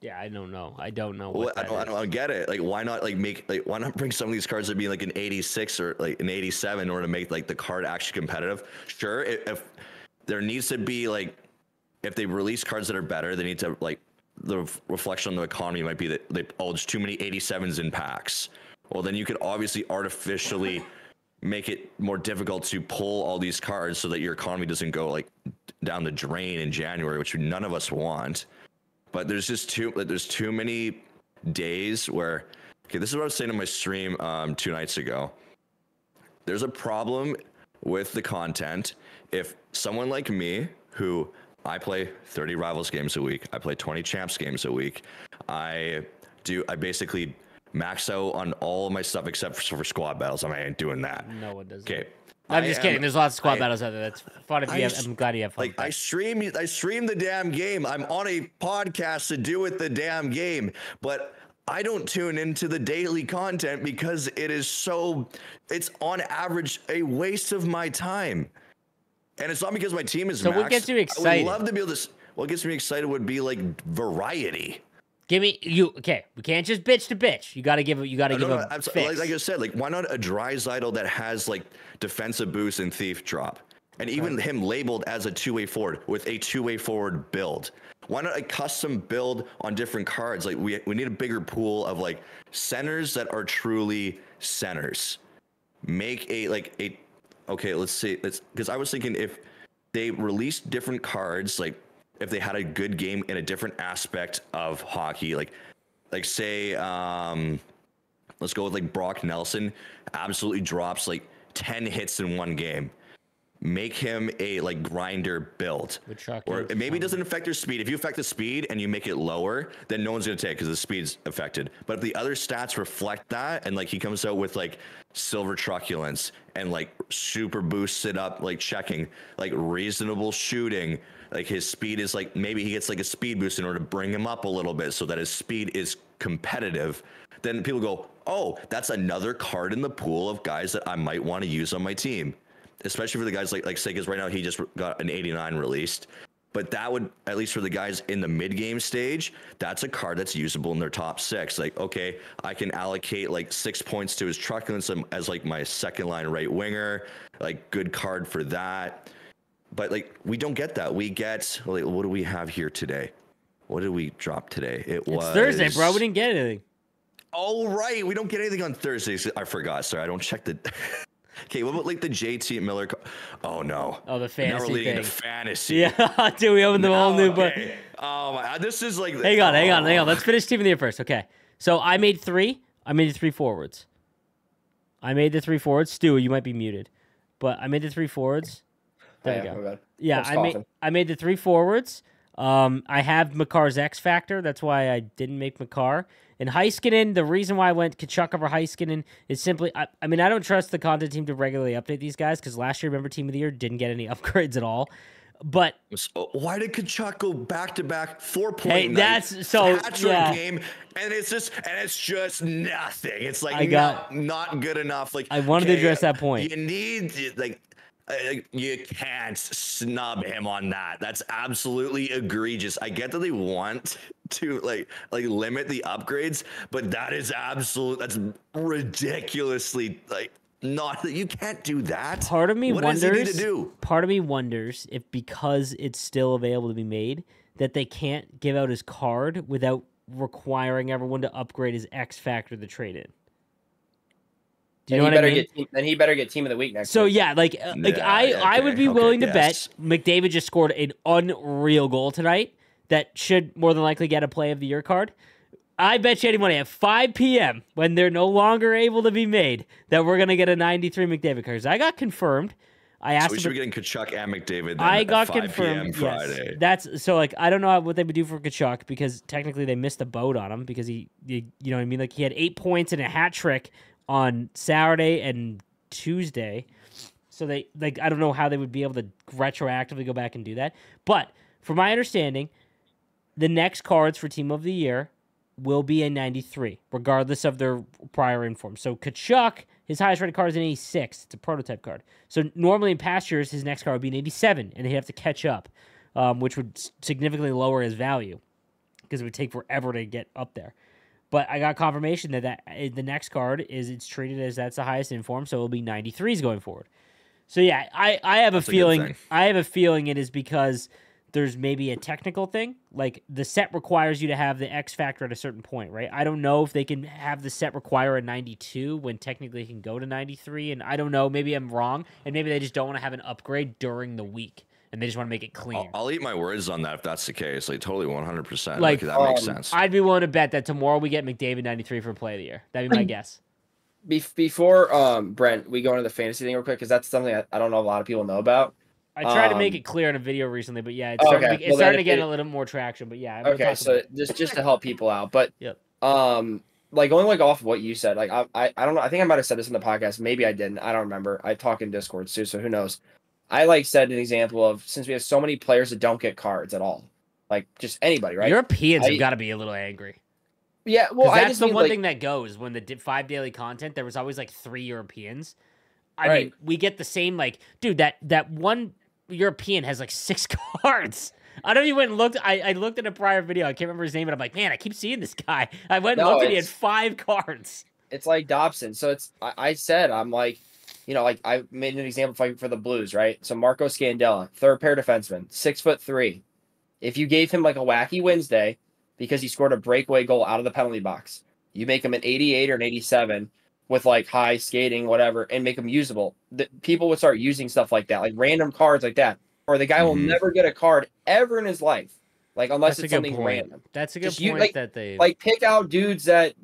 Yeah, I don't know. I don't know well, I don't, I don't I don't get it. Like, why not like make like why not bring some of these cards to be like an 86 or like an 87 in order to make like the card actually competitive? Sure, if, if there needs to be like if they release cards that are better, they need to like the ref- reflection on the economy might be that they oh there's too many 87s in packs. Well, then you could obviously artificially make it more difficult to pull all these cards so that your economy doesn't go like down the drain in January, which none of us want but there's just too like, there's too many days where okay this is what i was saying on my stream um, two nights ago there's a problem with the content if someone like me who i play 30 rivals games a week i play 20 champs games a week i do i basically max out on all of my stuff except for, for squad battles i ain't doing that No one does. Okay. I'm just am- kidding. There's lots of squad I- battles out there. That's fun if I you have. I'm glad you have fun. Like I stream, I stream the damn game. I'm on a podcast to do with the damn game, but I don't tune into the daily content because it is so. It's on average a waste of my time, and it's not because my team is. So what gets you I excited? would love to be able to. What gets me excited would be like variety. Give me you. Okay, we can't just bitch to bitch. You got to give. it. You got to No, give no, I'm so- like, like I said, like why not a Draisaitl that has like defensive boost and thief drop, and even him labeled as a two-way forward with a two-way forward build. Why not a custom build on different cards? Like we we need a bigger pool of like centers that are truly centers. Make a like a okay. Let's see. Let's because I was thinking if they released different cards, like if they had a good game in a different aspect of hockey, like like say um let's go with like Brock Nelson absolutely drops like 10 hits in one game. Make him a like grinder build. Or maybe it doesn't affect your speed. If you affect the speed and you make it lower, then no one's gonna take because the speed's affected. But if the other stats reflect that and like he comes out with like silver truculence and like super boosted up like checking, like reasonable shooting, like his speed is like maybe he gets like a speed boost in order to bring him up a little bit so that his speed is competitive. Then people go oh that's another card in the pool of guys that i might want to use on my team. Especially for the guys like like say because right now he just got an 89 released. But that would at least for the guys in the mid game stage that's a card that's usable in their top six. Like okay i can allocate like six points to his truculence as- as like my second line right winger. Like good card for that but like we don't get that. We get like, what do we have here today? What did we drop today? It it's was Thursday, bro. We didn't get anything. Oh right, we don't get anything on Thursdays. I forgot. Sorry, I don't check the. okay, what about like the JT Miller? Co- oh no. Oh, the fantasy. now we're fantasy leading thing. into fantasy. Yeah, dude, we opened the whole Oh, new book. okay. Oh my, this is like. Hang on, hang on, hang on. oh. Let's finish team of the year first. Okay. So I made three. I made the three forwards. I made the three forwards. Stu, you might be muted, but I made the three forwards. There Yeah, you go. Yeah, I'm I made. I made the three forwards. Um, I have Makar's X factor. That's why I didn't make Makar. And Heiskanen, the reason why I went Tkachuk over Heiskanen is simply, I, I mean, I don't trust the content team to regularly update these guys because last year, remember, Team of the Year didn't get any upgrades at all. But So, why did Tkachuk go back to back four point? Hey, that's- so, hat yeah. game, and it's just and it's just nothing. It's like I got- not, not good enough. Like I wanted to address that point. You need like. You can't snub him on that. That's absolutely egregious. I get that they want to like like limit the upgrades, but that is absolute. That's ridiculously like not that you can't do that. part of me what wonders does he need to do? part of me wonders if because it's still available to be made that they can't give out his card without requiring everyone to upgrade his X factor to trade in. Do you Then know he what I better mean? get team, then he better get team of the week next. So week. yeah, like uh, like Yeah, I yeah, I would be okay, willing to yes. bet McDavid just scored an unreal goal tonight that should more than likely get a play of the year card. I bet you any money at 5 p.m. when they're no longer able to be made that we're gonna get a 93 McDavid card. I got confirmed. I asked So we him should be getting Tkachuk and McDavid. Then I at got 5 confirmed. PM Yes, Friday. that's so. Like, I don't know what they would do for Tkachuk because technically they missed the boat on him because he, you, you know, what I mean, like he had eight points and a hat trick on Saturday and Tuesday. So they like I don't know how they would be able to retroactively go back and do that. But from my understanding, the next cards for Team of the Year will be a 93, regardless of their prior inform. So Tkachuk, his highest rated card is an 86. It's a prototype card. So normally in past years, his next card would be an 87, and he'd have to catch up, um, which would significantly lower his value because it would take forever to get up there. But I got confirmation that, that uh, the next card is it's treated as that's the highest inform, so it'll be 93s going forward. So yeah, I, I have a a feeling. I have a feeling it is because there's maybe a technical thing. Like the set requires you to have the X factor at a certain point, right? I don't know if they can have the set require a 92 when technically it can go to 93. And I don't know, maybe I'm wrong. And maybe they just don't want to have an upgrade during the week and they just want to make it clean. I'll, I'll eat my words on that if that's the case. Like totally 100. percent Like, Like that makes um, sense. I'd be willing to bet that tomorrow we get McDavid 93 for play of the year. That'd be my guess. Bef- before um Brent, we go into the fantasy thing real quick because that's something I, I don't know a lot of people know about. I tried to make Um, it clear in a video recently, but yeah, it's starting, Okay, to, be, it's well, starting to get it- a little more traction. But yeah, I'm Okay, so about just just to help people out, but Yep. um like going like off what you said, like I, I I don't know. I think I might have said this in the podcast. Maybe I didn't. I don't remember. I talk in Discord too, so who knows? I like said an example of since we have so many players that don't get cards at all, like just anybody, right? Europeans I- have got to be a little angry. Yeah, well, I that's the mean, one like, thing that goes when the five daily content. There was always like three Europeans. I Right. mean, we get the same like, dude. That that one European has like six cards. I don't even went and looked. I, I looked at a prior video. I can't remember his name, but I'm like, man, I keep seeing this guy. I went and No, looked and he had five cards. it's like Dobson. So it's I, I said I'm like, you know, like I made an example for, for the Blues, right? So Marco Scandella, third pair defenseman, six foot three. If you gave him like a wacky Wednesday because he scored a breakaway goal out of the penalty box, you make him an 88 or an 87 with like high skating, whatever, and make him usable. The, people would start using stuff like that, like random cards like that. Or the guy will Mhm. never get a card ever in his life. Like unless That's it's something point. random That's a good Just you- point like- that they like pick out dudes that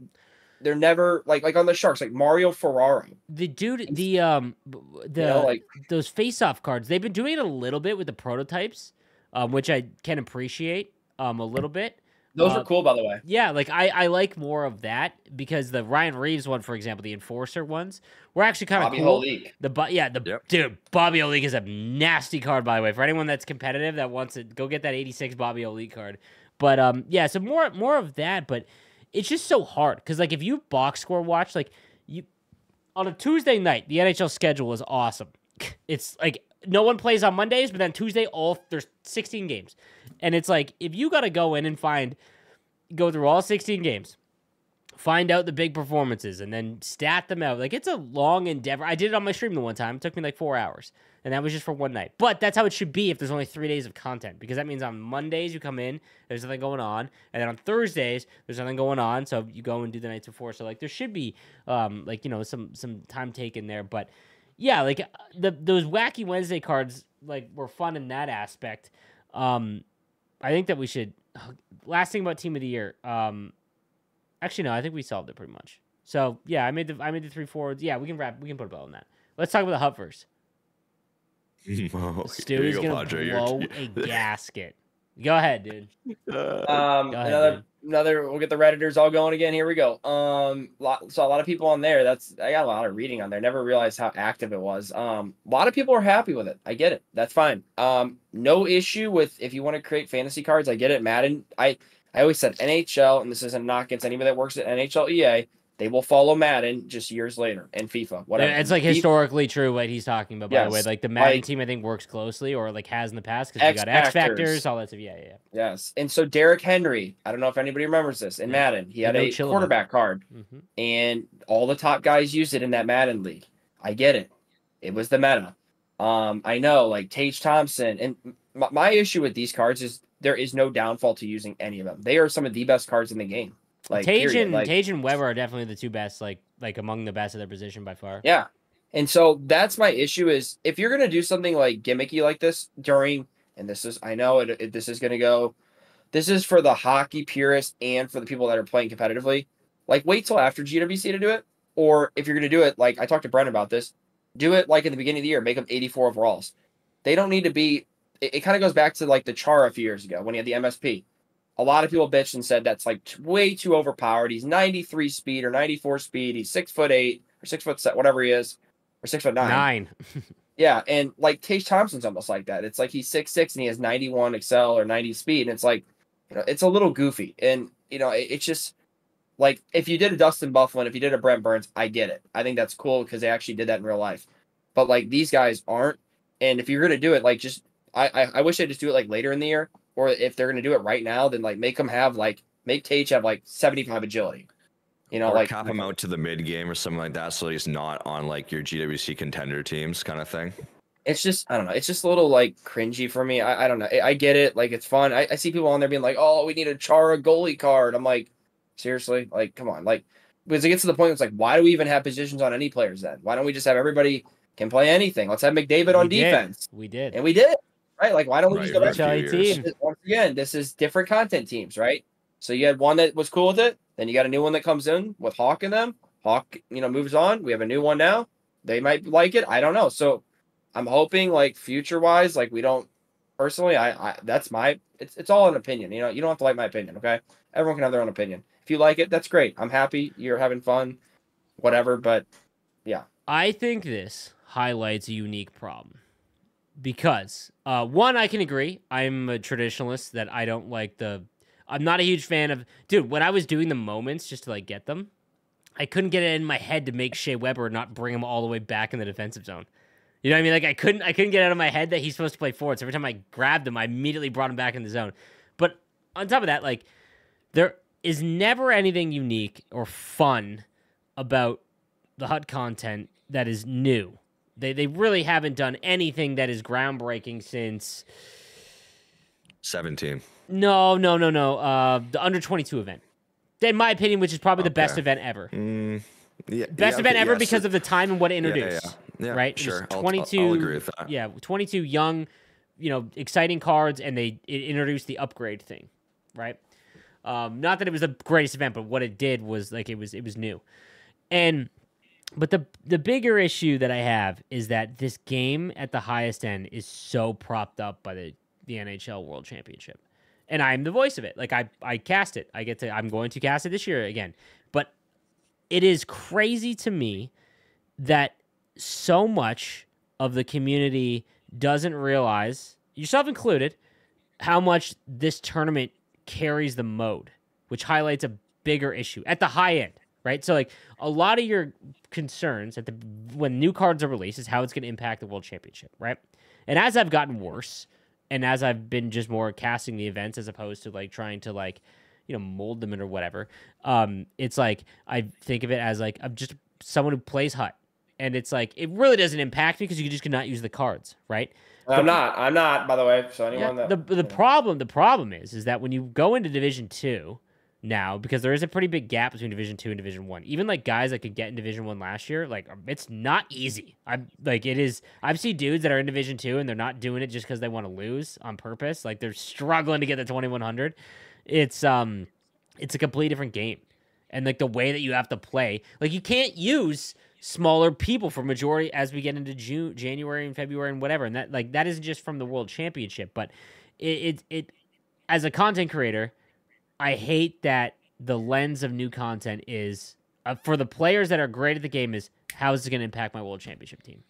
they're never like like on the Sharks, like Mario Ferraro. the dude the um the You know, like those face off cards. They've been doing it a little bit with the prototypes, um, which I can appreciate um a little bit. those uh, are cool, by the way. Yeah, like I, I like more of that because the Ryan Reaves one, for example, the enforcer ones, were actually kind of cool. Holik. The but yeah, the Yep. dude Bobby Holik is a nasty card by the way. For anyone that's competitive that wants it, go get that eighty six Bobby Holik card. But um, yeah, so more more of that. But it's just so hard because like if you box score watch like you on a Tuesday night, the NHL schedule is awesome. It's like no one plays on Mondays, but then Tuesday all there's sixteen games, and it's like if you got to go in and find go through all 16 games find out the big performances and then stat them out. Like it's a long endeavor. I did it on my stream the one time. It took me like four hours and that was just for one night. But that's how it should be if there's only three days of content because that means on mondays you come in there's nothing going on and then on thursdays there's nothing going on so you go and do the nights before. So like there should be um like you know some some time taken there. But yeah like uh, the those wacky wednesday cards like were fun in that aspect. Um i think that we should last thing about team of the year. Um, actually, no, I think we solved it pretty much. So yeah, I made the I made the three forwards. Yeah, we can wrap. We can put a bow on that. Let's talk about the hut first. Oh, here go, gonna Padre. You're- blow a gasket. Go ahead, dude. Um, Go ahead, another dude. another. We'll get the redditors all going again. Here we go. Um, lot, so a lot of people on there. That's I got a lot of reading on there. Never realized how active it was. Um, a lot of people are happy with it. I get it. That's fine. Um, no issue with if you want to create fantasy cards. I get it. Madden. I I always said NHL, and this isn't a knock against anybody that works at NHL EA. They will follow Madden just years later and FIFA. Whatever. It's like historically true what he's talking about. By the way, like the Madden like- team, I think works closely or like has in the past because we got X Factors. all that stuff. Yeah, yeah. yeah. Yes. And so Derrick Henry, I don't know if anybody remembers this in Yeah. Madden. He had no a quarterback card. hmm and all the top guys used it in that Madden league. I get it. It was the meta. Um, I know, like Tage Thompson, and my, my issue with these cards is there is no downfall to using any of them. They are some of the best cards in the game. Like, Tage and Like, Tage and Weber are definitely the two best, like like among the best of their position by far. yeah. And so that's my issue is if you're gonna do something like gimmicky like this during, and this is I know it, it this is gonna go, this is for the hockey purists and for the people that are playing competitively. Like wait till after GWC to do it, or if you're gonna do it, like I talked to Brent about this, do it like in the beginning of the year, make them 84 overalls. They don't need to be. It, it kind of goes back to like the Char a few years ago when he had the MSP. A lot of people bitched and said that's like t- way too overpowered. He's 93 speed or 94 speed. He's six foot eight or six foot set, whatever he is, or six foot nine. Nine. Yeah, and like Tage Thompson's almost like that. It's like he's six six and he has 91 excel or 90 speed, and it's like, you know, it's a little goofy. And you know, it, it's just like if you did a Dustin Byfuglien, if you did a Brent Burns, I get it. I think that's cool because they actually did that in real life. But like these guys aren't. And if you're gonna do it, like just I I, I wish they just do it like later in the year, or if they're gonna do it right now, then like make them have like make Tage have like 75 agility. You know, or like cap him out to the mid game or something like that, so he's not on like your GWC contender teams, kind of thing. it's just I don't know. It's just a little like cringy for me. I, I don't know. I, I get it. Like it's fun. I, I see people on there being like, "Oh, we need a Chara goalie card." I'm like, seriously? Like, come on. Like, because it gets to the point. It's like, why do we even have positions on any players then? Why don't we just have everybody can play anything? Let's have McDavid on did. defense, We did. and we did right. Like, why don't we Right, just go back? to few years. team. once again, this is different content teams, right? So you had one that was cool with it, then you got a new one that comes in with Hawk in them. Hawk, you know, moves on. We have a new one now. They might like it. I don't know. So I'm hoping, like future wise, like we don't. Personally, I, I that's my. It's it's all an opinion. You know, you don't have to like my opinion. Okay, everyone can have their own opinion. If you like it, that's great. I'm happy you're having fun, whatever. But yeah, I think this highlights a unique problem because uh, one, I can agree. I'm a traditionalist that I don't like the. I'm not a huge fan of, dude. When I was doing the moments just to like get them, I couldn't get it in my head to make Shea Weber not bring him all the way back in the defensive zone. You know what I mean? Like I couldn't, I couldn't get out of my head that he's supposed to play forward. So every time I grabbed him, I immediately brought him back in the zone. But on top of that, like there is never anything unique or fun about the hut content that is new. They they really haven't done anything that is groundbreaking since 17. no no no no uh the under twenty two event. In my opinion, which is probably the best event ever. Mm, yeah, Best yeah, event okay, ever yeah, because so- of the time and what it introduced. Right? Sure. I'll- I'll- 22 I'll, agree with that. Yeah, 22 young, you know, exciting cards, and they it introduced the upgrade thing, right? Um, not that it was the greatest event, but what it did was like it was it was new, and but the the bigger issue that I have is that this game at the highest end is so propped up by the the NHL World Championship, and I'm the voice of it. Like I I cast it. I get to I'm going to cast it this year again, but it is crazy to me that so much of the community doesn't realize, yourself included, how much this tournament carries the mode, which highlights a bigger issue at the high end, right? So like a lot of your concerns at the when new cards are released is how it's going to impact the world championship, right? And as I've gotten worse and as I've been just more casting the events as opposed to like trying to like you know mold them in or whatever, um, it's like I think of it as like I'm just someone who plays hut and it's like it really doesn't impact me because you just cannot use the cards, right? I'm not. I'm not. By the way, so Yeah, anyone that the the problem the problem is is that when you go into Division Two now, because there is a pretty big gap between Division Two and Division One. Even like guys that could get in Division One last year, like um, it's not easy. I'm like it is. I've seen dudes that are in Division Two and they're not doing it just because they want to lose on purpose. Like they're struggling to get the 2100. It's um, it's a completely different game, and like the way that you have to play, like you can't use smaller people for majority as we get into June, January, and February, and whatever. And that like that isn't just from the World Championship, but it it, it as a content creator, I hate that the lens of new content is uh, for the players that are great at the game is how is it going to impact my World Championship team,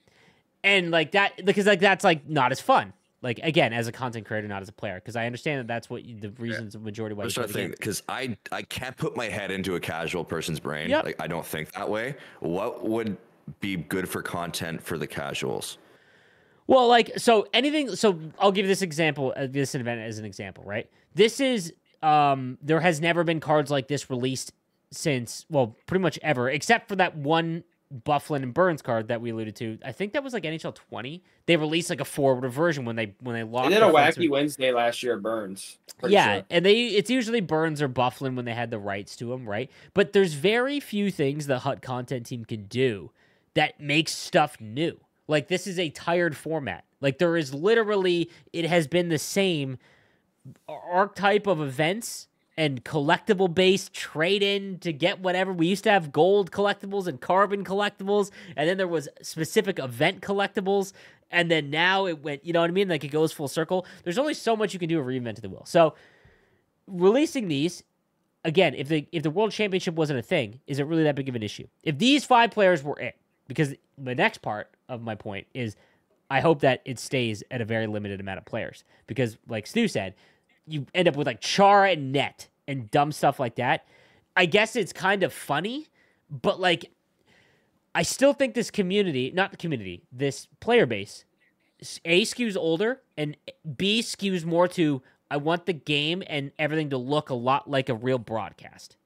and like that because like that's like not as fun. Like again, as a content creator, not as a player, because I understand that that's what you, the reasons the majority why I'm you play just the trying game. to think because I I can't put my head into a casual person's brain. Yep. Like I don't think that way. What would be good for content for the casuals? Well, like so anything. So I'll give this example. Uh, this event as an example, right? This is um there has never been cards like this released since well pretty much ever, except for that one Byfuglien and Burns card that we alluded to. I think that was like NHL 20. They released like a forward version when they when they locked. they did a wacky Wednesday last year Burns. yeah, sure. and they it's usually Burns or Byfuglien when they had the rights to them, right? But there's very few things the Hut content team can do that makes stuff new. Like this is a tired format. Like there is literally it has been the same archetype of events and collectible based trade in to get whatever. We used to have gold collectibles and carbon collectibles, and then there was specific event collectibles, and then now it went, you know what I mean? Like it goes full circle. There's only so much you can do with reinventing the wheel. So releasing these again, if the if the world championship wasn't a thing, is it really that big of an issue? If these five players were it, because the next part of my point is I hope that it stays at a very limited amount of players. Because like Stu said, you end up with like Chara and Net and dumb stuff like that. I guess it's kind of funny, but like I still think this community, not the community, this player base, A skews older and B skews more to I want the game and everything to look a lot like a real broadcast.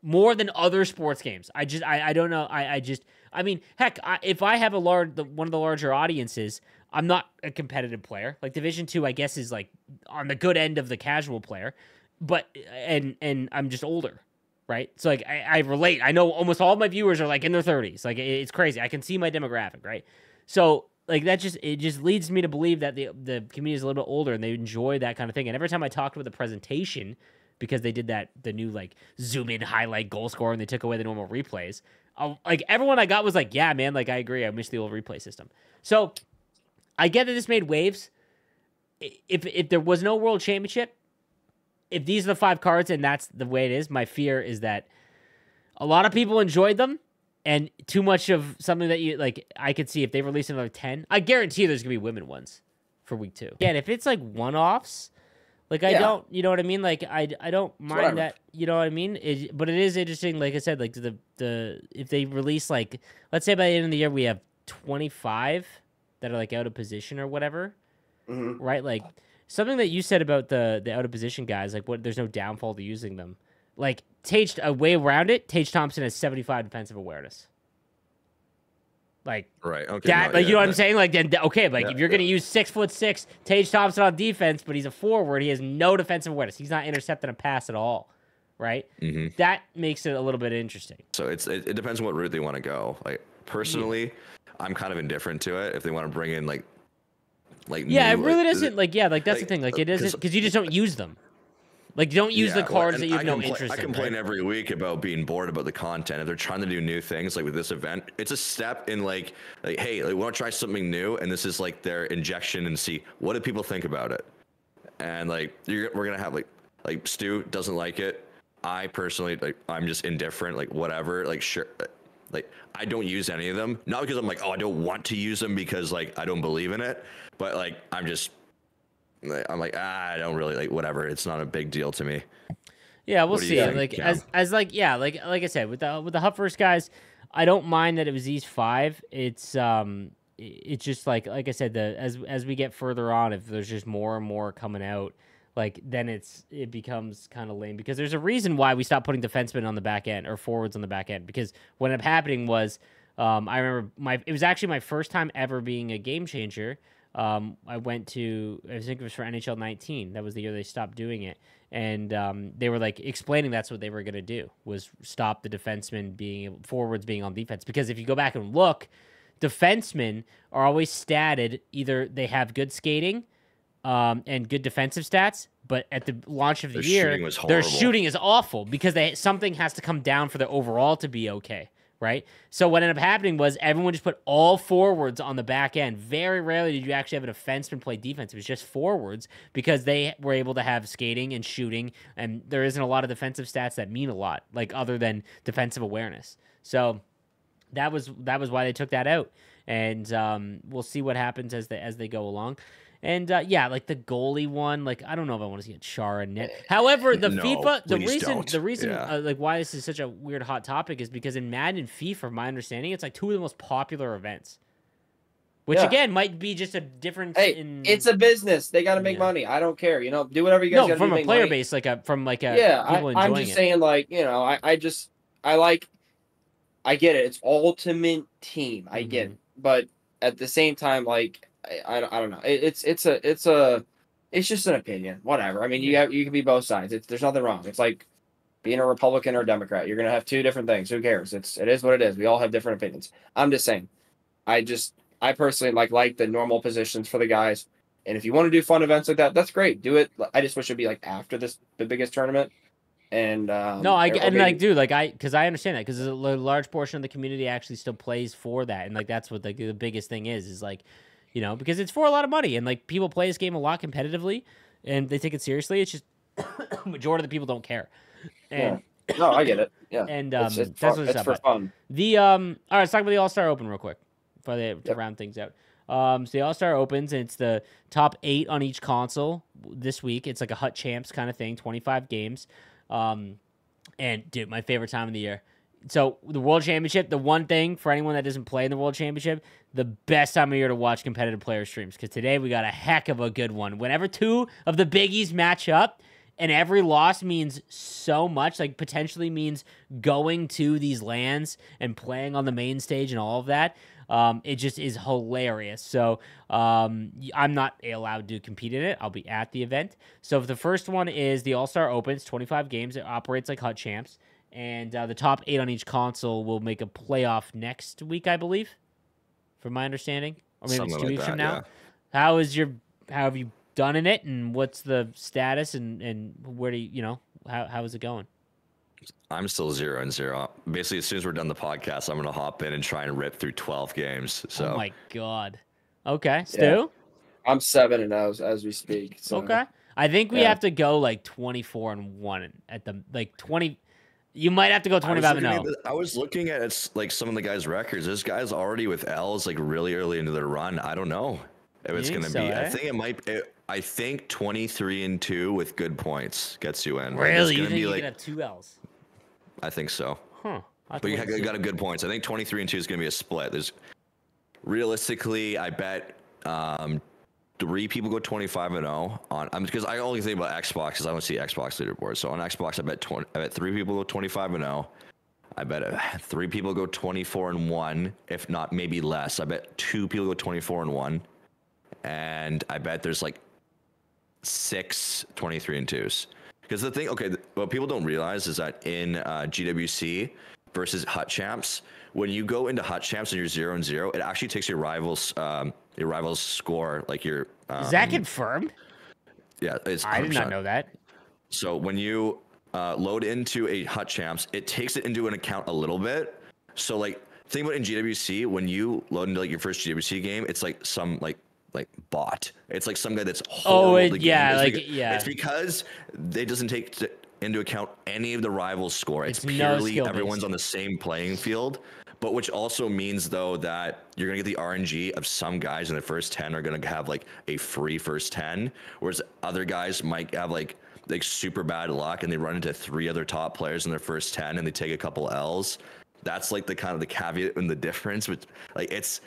More than other sports games. I just I, I don't know. I, I just I mean, heck, I, if I have a large the, one of the larger audiences, I'm not a competitive player. Like Division 2 I guess is like on the good end of the casual player, but and and I'm just older right? So like I, I relate. I know almost all my viewers are like in their thirties. Like it- it's crazy. I can see my demographic, right? So like that just it just leads me to believe that the the community is a little bit older and they enjoy that kind of thing. And every time I talked with the presentation, because they did that the new like zoom in highlight goal score and they took away the normal replays. I'll, like everyone I got was like, yeah, man, like I agree. I miss the old replay system. So I get that this made waves. If if there was no world championship, if these are the five cards and that's the way it is, my fear is that a lot of people enjoyed them and too much of something that you like I could see if they release another 10. I guarantee there's going to be women ones for week 2. Again, if it's like one-offs, like I Yeah. don't, you know what I mean? Like I, I don't mind whatever. that, you know what I mean? It, but it is interesting like I said like the the if they release like let's say by the end of the year we have 25 that are like out of position or whatever hmm right? Like something that you said about the the out of position guys, like what there's no downfall to using them. Like Tage a way around it, Tage Thompson has 75 defensive awareness. Like Right. Okay. that, no, like yeah, you know what I'm saying? Like then okay, like Yeah, if you're gonna use six foot six Tage Thompson on defense, but he's a forward, he has no defensive awareness. He's not intercepting a pass at all, right? Mhm. That makes it a little bit interesting. So it's it, it depends on what route they want to go. Like personally, I'm kind of indifferent to it. If they want to bring in like, like Yeah, new, it really like, doesn't like yeah, like that's the thing. Like uh, it isn't 'cause- because you just don't use them. Like don't use the Yeah, well, cards and that you have I no interest I in. complain right? every week about being bored about the content. If they're trying to do new things, like with this event, it's a step in like, like hey, like, we want to try something new, and this is like their injection and see what do people think about it. And like, you're, we're gonna have like, like Stu doesn't like it. I personally like, I'm just indifferent. Like whatever. Like sure. Like I don't use any of them, not because I'm like, oh, I don't want to use them because like I don't believe in it, but like I'm just, like, I'm like, ah, I don't really like whatever. It's not a big deal to me. Yeah, we'll What do you see. think, Like Cam? as as like yeah, like like I said with the with the Huffers guys, I don't mind that it was these five. It's um it's just like like I said the as as we get further on if there's just more and more coming out like then it's it becomes kind of lame because there's a reason why we stopped putting defensemen on the back end or forwards on the back end because what ended up happening was um, I remember my it was actually my first time ever being a game changer. Um, I went to I think it was for NHL 19. That was the year they stopped doing it, and um, they were like explaining that's what they were gonna do was stop the defensemen being forwards being on defense because if you go back and look, defensemen are always statted either they have good skating um, and good defensive stats, but at the launch of the Their year, shooting was their shooting is awful because they something has to come down for the overall to be okay, right? So what ended up happening was everyone just put all forwards on the back end. Very rarely did you actually have a defenseman play defense. It was just forwards because they were able to have skating and shooting, and there isn't a lot of defensive stats that mean a lot, like other than defensive awareness. So that was that was why they took that out, and um, we'll see what happens as they as they go along. And uh, yeah, like the goalie one, like I don't know if I want to see a Chara net. However, the No, FIFA, the reason, don't. the reason, Yeah. uh, like why this is such a weird hot topic is because in Madden and FIFA, my understanding, it's like two of the most popular events. Which Yeah. again might be just a difference Hey, in it's a business. They got to make Yeah. money. I don't care. You know, do whatever you guys no got to do. from a player money. base, like a from like a yeah, I, I'm just it. saying, like you know, I, I just I like, I get it. It's ultimate team. I get, Mhm. it. but at the same time, like I, I, don't- I don't know. It, it's it's a it's a it's just an opinion. Whatever. I mean, you have you can be both sides. It's there's nothing wrong. It's like being a Republican or a Democrat. You're gonna have two different things. Who cares? It's it is what it is. We all have different opinions. I'm just saying. I just I personally like like the normal positions for the guys. And if you want to do fun events like that, that's great. Do it. I just wish it'd be like after this the biggest tournament. And um, No, I and like, dude, like I, because I understand that because a large portion of the community actually still plays for that, and like that's what like the biggest thing is, is like, you know, because it's for a lot of money, and like people play this game a lot competitively, and they take it seriously. It's just majority of the people don't care, and no, I get it. Yeah, and um, it's, it's, that's fun, what it's it's about. for fun. The um, all right, let's talk about the All Star Open real quick before they to round things out. Um, so the All Star opens and it's the top eight on each console this week. It's like a Hut Champs kind of thing, twenty five games. Um, and dude, my favorite time of the year. So the World Championship, the one thing for anyone that doesn't play in the World Championship, the best time of year to watch competitive player streams because today we got a heck of a good one. Whenever two of the biggies match up, and every loss means so much, like potentially means going to these LANs and playing on the main stage and all of that. Um, it just is hilarious. So um, I'm not allowed to compete in it. I'll be at the event. So the first one is the All Star Opens, 25 games. It operates like Hut Champs, and uh, the top eight on each console will make a playoff next week, I believe, from my understanding, or maybe Something it's two like weeks that, from now. yeah. How is your? How have you done in it, and what's the status, and and where do you you know how how is it going? I'm still zero and zero. Basically, as soon as we're done the podcast, I'm gonna hop in and try and rip through 12 games. So Oh my god. Okay, Stu. I'm seven and zero as we speak. So. Okay. I think we Yeah. have to go like 24 and 1 at the like 20 you might have to go 25 and 0. the- I was looking at s- like some of the guys' records. This guy's already with L's like really early into their run. I don't know if it's gonna so, be. eh? I think it might. It, I think 23 and two with good points gets you in. Like, Really? You think be you like, have two L's? I think so. Huh. To But you got, got a good points. I think 23 and 2 is going to be a split. There's realistically, I bet um, three people go 25 and 0 on. I'm because I only think about Xbox because I don't see Xbox leaderboard. So on Xbox, I bet 20. I bet three people go 25 and 0. I bet uh, three people go 24 and 1, if not maybe less. I bet two people go 24 and 1. And I bet there's like six 23 and 2s. Because the thing, okay, what people don't realize is that in uh, GWC versus Hut Champs, when you go into Hut Champs and you're zero and zero, it actually takes your rivals, um, your rivals score, like your. Um, Is that confirmed? Yeah, it's. I did not know that. So when you uh, load into a Hut Champs, it takes it into an account a little bit. So like, think about in GWC when you load into like your first GWC game, it's like some like like bot. It's like some guy that's Oh, horrible it- the game. yeah, It's like, because- yeah. It's because it doesn't take into account any of the rivals' score. It's, It's purely skill everyone's on the same playing field. But which also means though that you're gonna get the RNG of some guys in the first ten are gonna have like a free first ten, whereas other guys might have like like super bad luck and they run into three other top players in their first ten and they take a couple L's. That's like the kind of the caveat and the difference. But like it's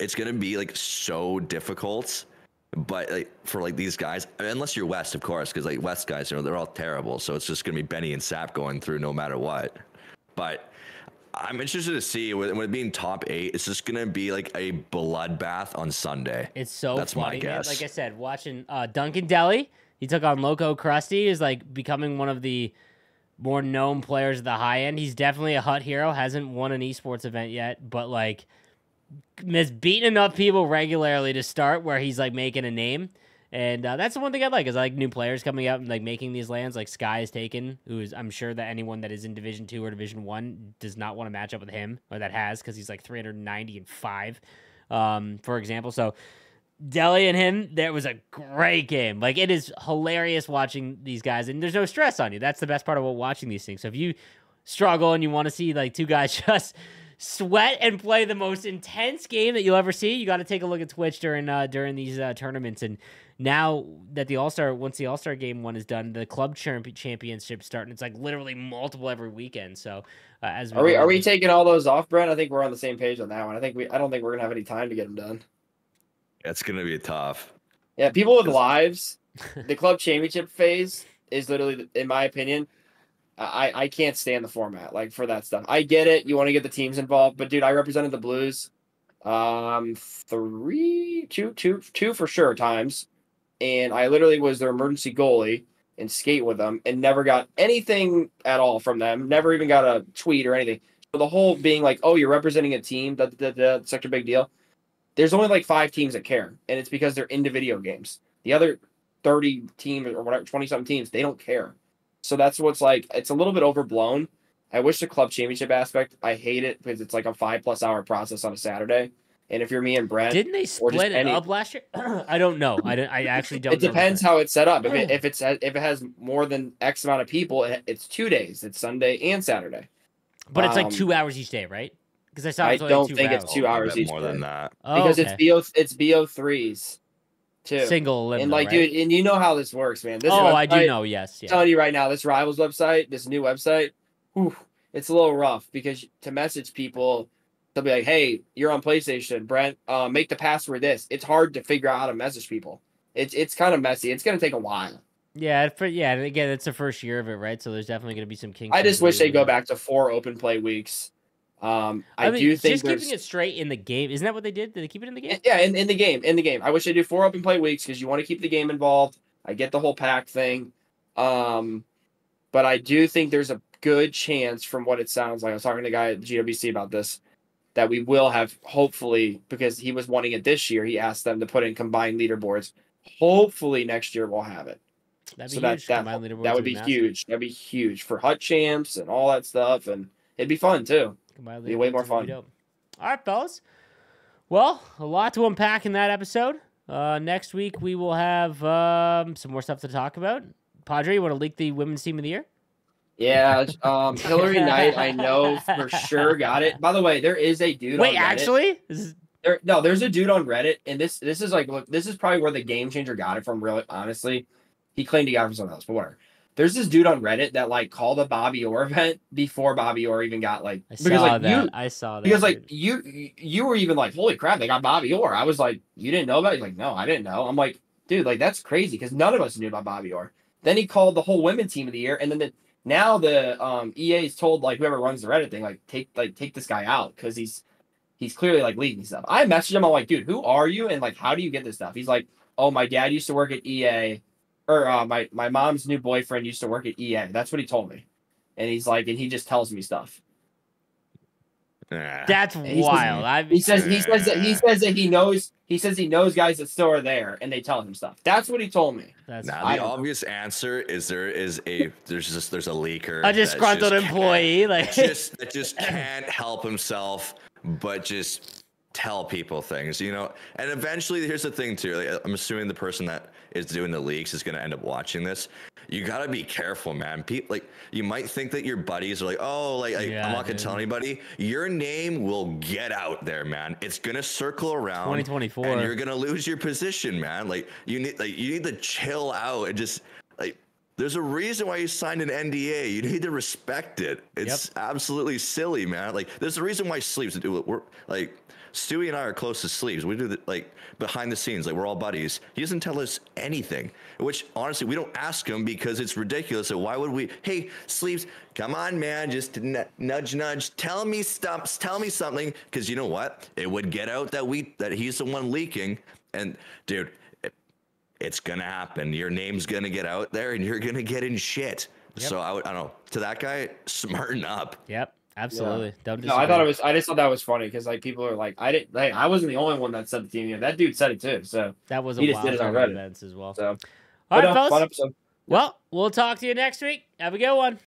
it's gonna be like so difficult. But like for like these guys, unless you're West, of course, because like West guys, you know, they're all terrible. So it's just gonna be Benny and Sap going through no matter what. But I'm interested to see with, with it being top eight, it's just gonna be like a bloodbath on Sunday. It's so That's my funny, man. guess. Like I said, watching uh, Duncan Deli, he took on Loco Krusty, is like becoming one of the more known players at the high end. He's definitely a hut hero. Hasn't won an esports event yet, but like has beaten enough people regularly to start where he's like making a name. And uh, that's the one thing I like is I like new players coming up and like making these LANs. Like Sky is taken, who is I'm sure that anyone that is in Division Two or Division One does not want to match up with him or that has because he's like 390 and five, um, for example. So Deli and him, that was a great game. Like it is hilarious watching these guys, and there's no stress on you. That's the best part about watching these things. So if you struggle and you want to see like two guys just sweat and play the most intense game that you'll ever see, you got to take a look at Twitch during uh, during these uh, tournaments. And now that the All Star, once the All Star game one is done, the club champ- championship starting. And it's like literally multiple every weekend. So uh, as Are we are we taking all those off, Brent? I think we're on the same page on that one. I think we I don't think we're gonna have any time to get them done. It's gonna be tough. Yeah, people with lives, the club championship phase is literally, in my opinion, I I can't stand the format like for that stuff. I get it, you want to get the teams involved, but dude, I represented the Blues, um, three, two, two, two for sure times, and I literally was their emergency goalie and skate with them, and never got anything at all from them. Never even got a tweet or anything. So the whole being like, oh, you're representing a team, that that that such a big deal there's only like five teams that care, and it's because they're into video games. The other 30 teams or whatever, 20 something teams, they don't care. So that's what's like, it's a little bit overblown. I wish the club championship aspect, I hate it because it's like a five plus hour process on a Saturday. And if you're me and Brent, Didn't they or just split it any- up last year? I don't know. I, don't, I actually don't. it know. depends how it's set up. If it, if it's if it has more than X amount of people, it, it's two days. It's Sunday and Saturday. But it's like um, two hours each day, right? Because I saw I it's don't two think it's two hours bet each more day. than that. Oh, because okay. it's bo it's bo threes too. single eliminate. and like, right? dude, and you know how this works, man. This oh, I do know. Yes, I'm yeah. telling you right now, this rivals website, this new website, whew, it's a little rough because to message people, they'll be like, "Hey, you're on PlayStation, Brent. Uh, make the password this." It's hard to figure out how to message people. It's it's kind of messy. It's gonna take a while. Yeah, for, yeah. And again, it's the first year of it, right? So there's definitely going to be some kinks. I just wish they go back to four open play weeks. Um, I, I, mean, do think just keeping it straight in the game. Isn't that what they did? Did they keep it in the game? yeah, in, in the game, in the game. I wish they do four open play weeks because you want to keep the game involved. I get the whole pack thing. Um, but I do think there's a good chance from what it sounds like. I was talking to a guy at GWC about this that we will have hopefully because he was wanting it this year. He asked them to put in combined leaderboards. Hopefully next year we'll have it. That'd be so that huge. that, that would be massive. huge. That'd be huge for hut champs and all that stuff, and it'd be fun too. Combined Be way more fun. All right, fellas. Well, a lot to unpack in that episode. Uh, next week we will have um, some more stuff to talk about. Padre, you want to leak the women's team of the year? Yeah, um, Hilary Knight, I know for sure got it. By the way, there is a dude. Wait, actually, is there, no, there's a dude on Reddit, and this this is like, look, this is probably where the game changer got it from. Really, honestly, he claimed he got it from someone else, but whatever. There's this dude on Reddit that like called a Bobby Orr event before Bobby Orr even got like I because saw like that. you I saw that. because like dude. you you were even like holy crap they got Bobby Orr. I was like you didn't know about it? He's like no I didn't know. I'm like dude like that's crazy because none of us knew about Bobby Orr. Then he called the whole women team of the year, and then the, now the um EA's told like whoever runs the Reddit thing like take like take this guy out because he's he's clearly like leaking stuff. I messaged him I'm like dude who are you and like how do you get this stuff? He's like oh my dad used to work at EA or uh, my my mom's new boyfriend used to work at EA. That's what he told me, and he's like and he just tells me stuff. Yeah. that's he says- wild. I He says he says that he says that he knows he says he knows guys that still are there and they tell him stuff. That's what he told me. that's Now the don't- obvious answer is there is a there's just there's a leaker a disgruntled employee. Like just that just can't help himself but just tell people things you know and eventually here's the thing too like, i'm assuming the person that is doing the leaks is going to end up watching this you got to be careful man people like you might think that your buddies are like oh like, like, Yeah, i'm not dude. to tell anybody your name will get out there man it's going to circle around 2024. and you're gonna lose your position, man. Like you need, like you need to chill out and just like. There's a reason why you signed an NDA. You need to respect it. It's absolutely silly, man. Like there's a reason why it. We're like Stewie and I are close to sleeves. We do the like behind the scenes, like we're all buddies. He doesn't tell us anything, which honestly we don't ask him because it's ridiculous. So why would we? Hey, sleeves, come on, man, just n- nudge, nudge. Tell me stuff. Tell me something, because you know what? It would get out that we that he's the one leaking. And dude, it, it's gonna happen. Your name's gonna get out there, and you're gonna get in shit. Yep. So I, would- I don't know. To that guy, smarten up. Yep, absolutely. Don't No, I thought it was. I just thought that was funny because like people are like, I didn't. Like, I wasn't the only one that said the team. That dude said it too. So, that was a he just wild did it on turn of Reddit. events as well. so All right, uh, no, fellas. fun episode. Well, we'll talk to you next week. Have a good one.